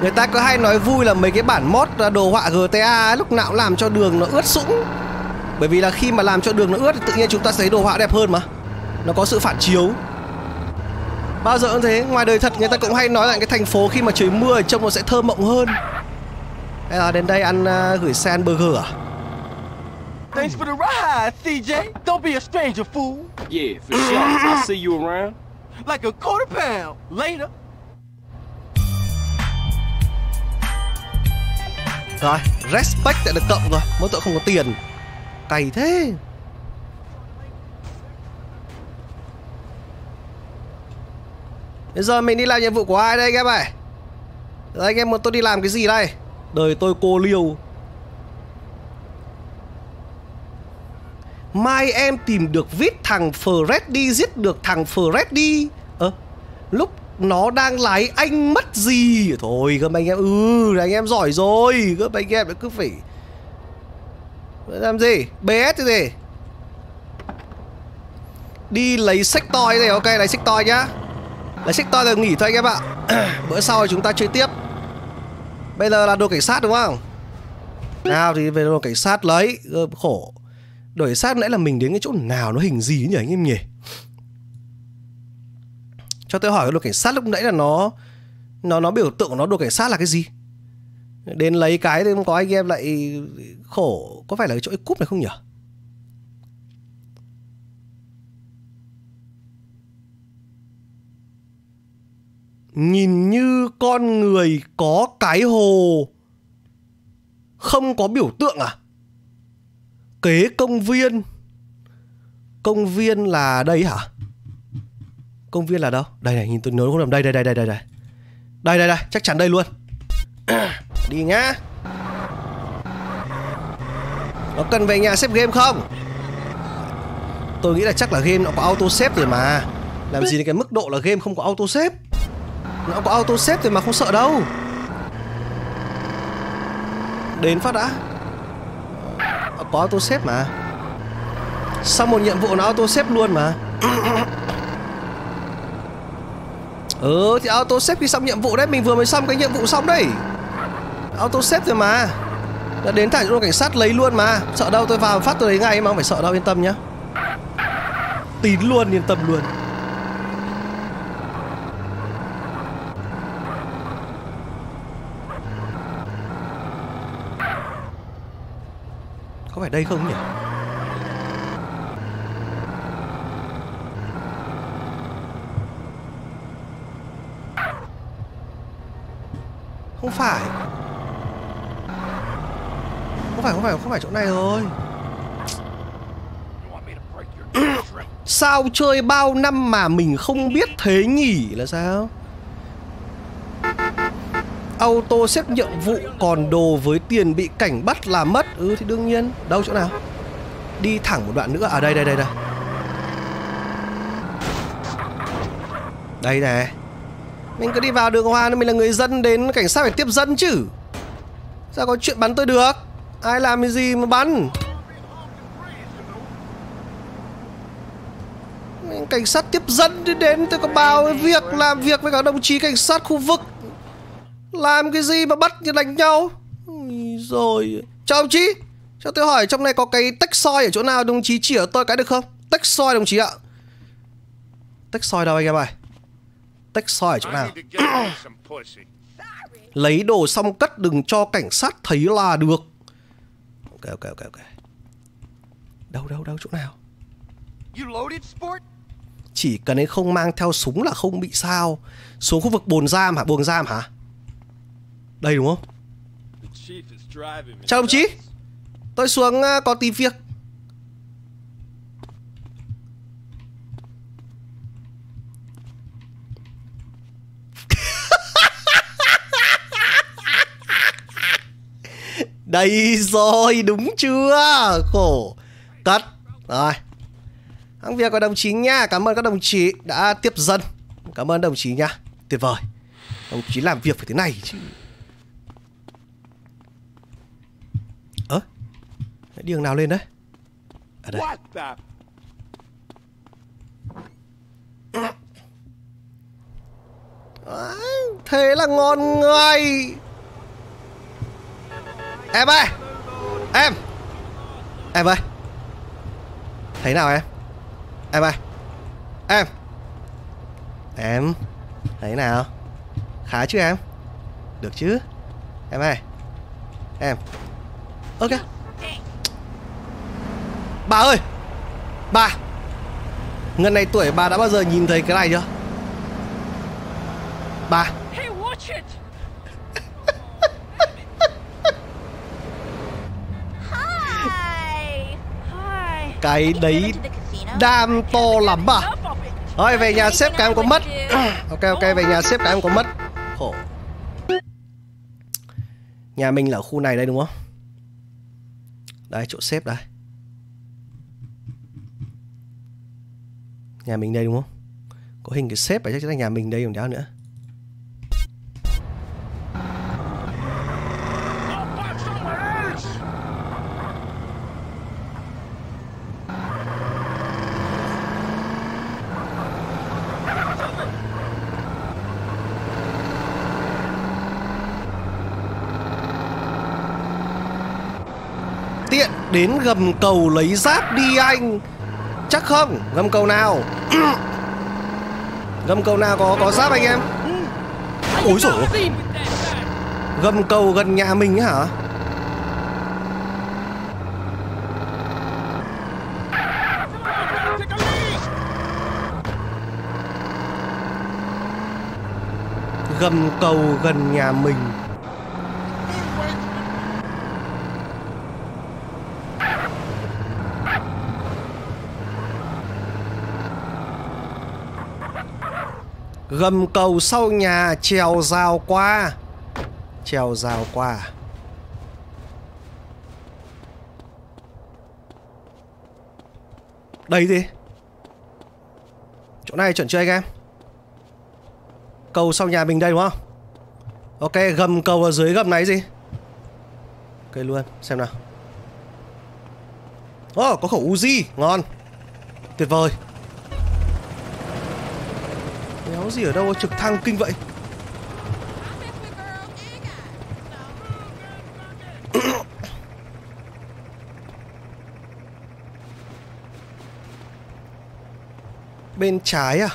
Speaker 1: Người ta có hay nói vui là mấy cái bản mod đồ họa GTA ấy, lúc nào cũng làm cho đường nó ướt sũng. Bởi vì là khi mà làm cho đường nó ướt thì tự nhiên chúng ta thấy đồ họa đẹp hơn mà. Nó có sự phản chiếu. Bao giờ cũng thế, ngoài đời thật người ta cũng hay nói là cái thành phố khi mà trời mưa trông nó sẽ thơ mộng hơn. Hay là đến đây ăn uh, gửi xe ăn burger à?
Speaker 12: Thanks for the ride, CJ. Don't be a stranger, fool.
Speaker 4: Yeah, for sure. I'll see you around.
Speaker 12: Like a quarter pound. Later.
Speaker 1: Rồi, respect đã được cộng rồi Mỗi tội không có tiền Cày thế Bây giờ mình đi làm nhiệm vụ của ai đây anh em ơi Giờ anh em muốn tôi đi làm cái gì đây Đời tôi cô liêu Mai em tìm được vít thằng Freddy, giết được thằng Freddy. Ơ, Lúc nó đang lái anh mất gì? Thôi, các anh em Ừ anh em giỏi rồi. Các anh em, cứ phải Làm gì? BS cái gì? Đi lấy sách toi này ok, lấy sách toi nhá. Lấy sách toi rồi nghỉ thôi anh em ạ. Bữa sau chúng ta chơi tiếp. Bây giờ là đồ cảnh sát đúng không? Nào thì về đồ cảnh sát lấy. Khổ. Đồ sát nãy là mình đến cái chỗ nào nó hình gì nhỉ, anh em nhỉ? Cho tôi hỏi cái đồ cảnh sát lúc nãy là nó nó nó biểu tượng của nó đồ cảnh sát là cái gì? Đến lấy cái thì không có anh em lại khổ, có phải là cái chỗ cúp này không nhỉ? Nhìn như con người có cái hồ không có biểu tượng à? kế công viên. Công viên là đây hả? Công viên là đâu? Đây này, nhìn tôi nhớ không làm đây, đây, đây, đây, đây, đây. Đây, đây, đây, chắc chắn đây luôn. Đi nhá. Nó cần về nhà xếp game không? Tôi nghĩ là chắc là game nó có auto xếp rồi mà. Làm gì đến cái mức độ là game không có auto xếp? Nó có auto xếp rồi mà không sợ đâu. Đến phát đã có auto save mà. Sau một nhiệm vụ nó auto save luôn mà. Ừ thì auto save khi xong nhiệm vụ đấy Mình vừa mới xong cái nhiệm vụ xong đấy. Auto save rồi mà. Đã đến thẳng chỗ cảnh sát lấy luôn mà. Sợ đâu tôi vào phát tôi lấy ngay mà không phải sợ đâu yên tâm nhá. Tín luôn yên tâm luôn phải đây không nhỉ? Không phải. Không phải không phải không phải chỗ này rồi. Sao chơi bao năm mà mình không biết thế nhỉ? Là sao? Auto xếp nhiệm vụ còn đồ với tiền bị cảnh bắt là mất. Ừ thì đương nhiên. Đâu, chỗ nào? Đi thẳng một đoạn nữa. À đây đây đây đây. Đây này. Mình cứ đi vào đường hoa mình là người dân đến cảnh sát phải tiếp dân chứ. Sao có chuyện bắn tôi được? Ai làm cái gì mà bắn? Cảnh sát tiếp dân đi đến, tôi có bao việc làm việc với các đồng chí cảnh sát khu vực. Làm cái gì mà bắt như đánh nhau? Rồi. Chào đồng chí. Cho tôi hỏi trong này có cái tách soi ở chỗ nào đồng chí chỉ ở tôi cái được không? Tách soi đồng chí ạ. Tách soi đâu anh em ơi? Tách soi ở chỗ nào? Lấy đồ xong cất đừng cho cảnh sát thấy là được. Ok ok ok ok. Đâu đâu đâu chỗ nào? Chỉ cần anh không mang theo súng là không bị sao. Xuống khu vực bồn giam hả? Buồng giam hả Đây đúng không Chào đồng chí Tôi xuống uh, có tí việc Đây rồi, đúng chưa? Khổ. Cắt. Rồi. Thắng việc của đồng chí nha. Cảm ơn các đồng chí đã tiếp dân. Cảm ơn đồng chí nha. Tuyệt vời. Đồng chí làm việc phải thế này chứ. Ơ? À, đi đường nào lên đấy? À đây. À, thế là ngon người Em ơi! Em! Em ơi! Thấy nào em? Em ơi! Em! Em! Thấy nào? Khá chứ em? Được chứ? Em ơi! Em! Ok Bà ơi! Bà! Ngân này tuổi bà đã bao giờ nhìn thấy cái này chưa? Bà! Cái đấy đam to lắm à? Thôi về nhà xếp cái em có mất. Ok ok về nhà xếp cái em có mất. Khổ. Nhà mình là ở khu này đây đúng không? Đây chỗ xếp đây Nhà mình đây, đúng không? Có hình cái xếp phải chắc là nhà mình đây còn đéo nữa. Tiện đến gầm cầu lấy giáp đi anh. Chắc không? Gầm cầu nào? Gầm cầu nào có có giáp anh em? Ôi dồi Gầm cầu gần nhà mình hả? Gầm cầu gần nhà mình. Gầm cầu sau nhà trèo rào qua. Trèo rào qua. Đây gì Chỗ này chuẩn chưa anh em? Cầu sau nhà mình đây đúng không? Ok gầm cầu ở dưới gầm này gì? Ok luôn. Xem nào. Ồ oh, có khẩu Uzi. Ngon. Tuyệt vời. Đéo gì ở đâu, trực thăng kinh vậy? Bên trái à?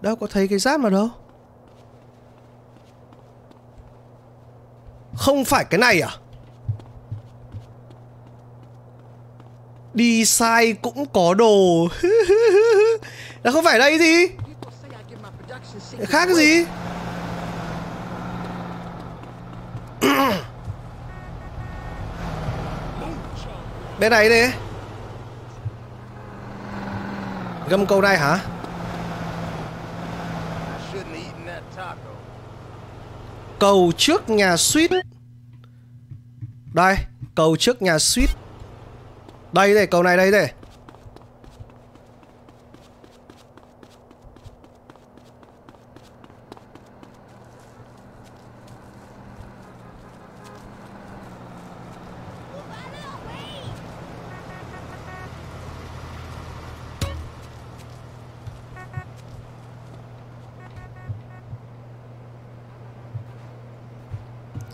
Speaker 1: Đâu có thấy cái giáp nào đâu. Không phải cái này à? Đi sai cũng có đồ. Là không phải đây gì Khác gì? Bên này đi. Gâm câu này hả? Cầu trước nhà suýt. Đây Cầu trước nhà suýt. Đây đây cầu này đây đây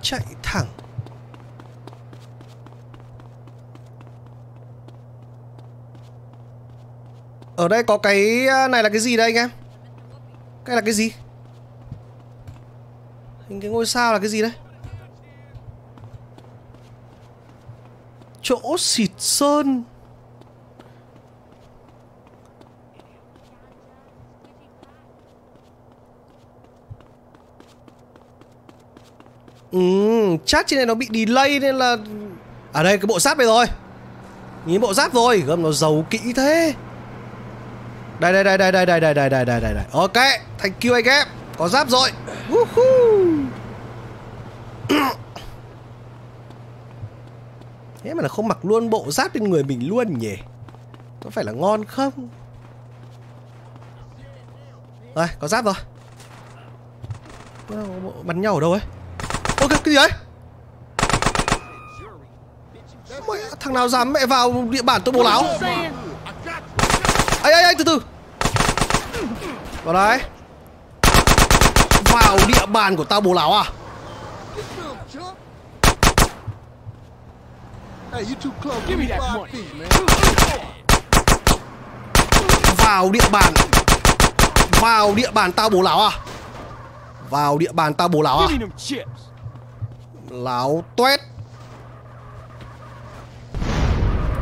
Speaker 1: chạy thẳng ở đây có cái à, này là cái gì đây anh em? Cái là cái gì? Hình cái ngôi sao là cái gì đấy? Chỗ xịt sơn Ừ, chat trên này nó bị delay nên là À đây cái bộ giáp này rồi Nhìn bộ giáp rồi Gầm nó giàu kỹ thế đây đây đây đây đây đây đây đây đây đây đây. Đây Ok thành you anh em Có giáp rồi. Thế mà là không mặc luôn bộ giáp trên người mình luôn nhỉ? Có phải là ngon không? Rồi có giáp rồi. Bắn nhau ở đâu ấy? Ok cái gì đấy Mày, Thằng nào dám mẹ vào địa bàn tôi bố láo? Ấy ấy ấy từ từ Vào đây Vào địa bàn của tao bố láo à
Speaker 8: Hey, you too close. Give me that money. man.
Speaker 1: Vào địa bàn Vào địa bàn tao bố láo à Vào địa bàn tao bố láo à. Láo tuét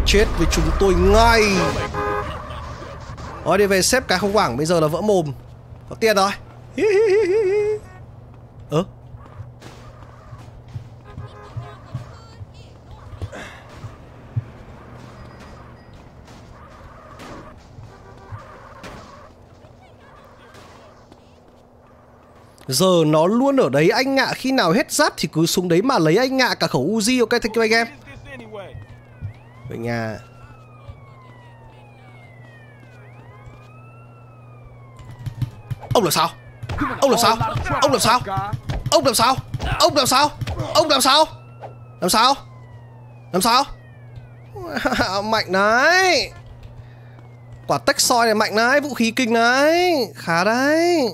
Speaker 1: Chết với chúng tôi ngay rồi đi về xếp cái không quảng, Bây giờ là vỡ mồm. Có tiền rồi. Ơ? Giờ nó luôn ở đấy anh ạ. Khi nào hết giáp thì cứ xuống đấy mà lấy anh ạ. Cả khẩu Uzi, ok, thank you anh em. Về nhà. Ông làm sao? Ông làm sao? Ông làm sao? Ông làm sao? Ông làm sao? Ông làm sao? Làm sao? Làm sao? Mạnh đấy. Quả tách soi này mạnh đấy Vũ khí kinh đấy. Khá đấy.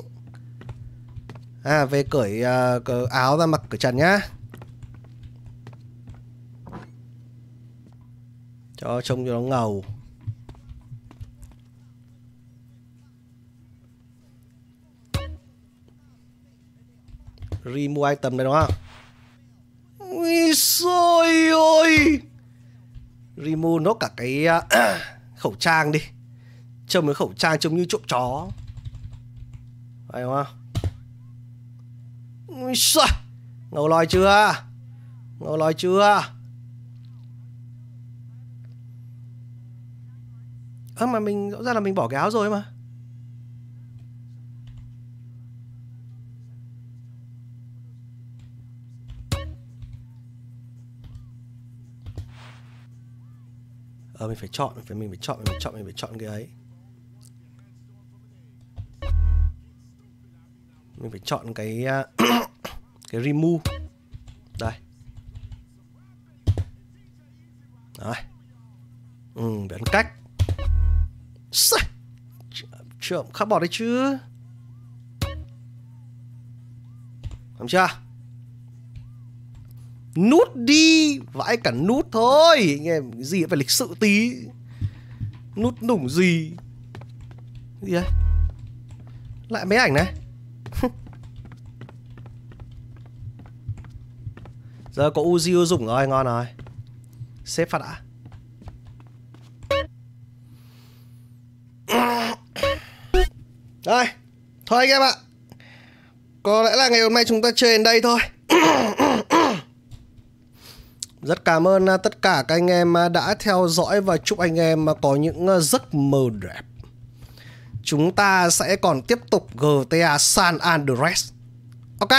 Speaker 1: À về cởi uh, áo ra mặc cởi trần nhá. Cho trông cho nó ngầu. Remove item đây đúng không? Ui xôi ôi Remove nốt cả cái à, khẩu trang đi Trông cái khẩu trang trông như trộm chó Phải không? Ui xôi Ngầu lòi chưa? Ngầu lòi chưa? Ơ, mà mình, rõ ràng là mình bỏ cái áo rồi mà Ờ mình phải chọn, mình phải mình phải chọn, mình phải chọn, mình phải chọn cái ấy. Mình phải chọn cái à, cái remove. Đây. Rồi. Ừ, biến cách. trộm khắc bỏ đấy chứ. Làm chưa? Nút đi, Vãi cả nút thôi. Anh em cái gì phải lịch sự tí. Nút nủng gì? Cái gì đấy Lại mấy ảnh này. Giờ có Uzi dùng rồi, ngon rồi. Xếp phát đã Đây. Thôi anh em ạ. Có lẽ là ngày hôm nay chúng ta chơi đến đây thôi. Rất cảm ơn à, tất cả các anh em à, đã theo dõi và chúc anh em à, có những giấc mơ đẹp. Chúng ta sẽ còn tiếp tục GTA San Andreas. Ok?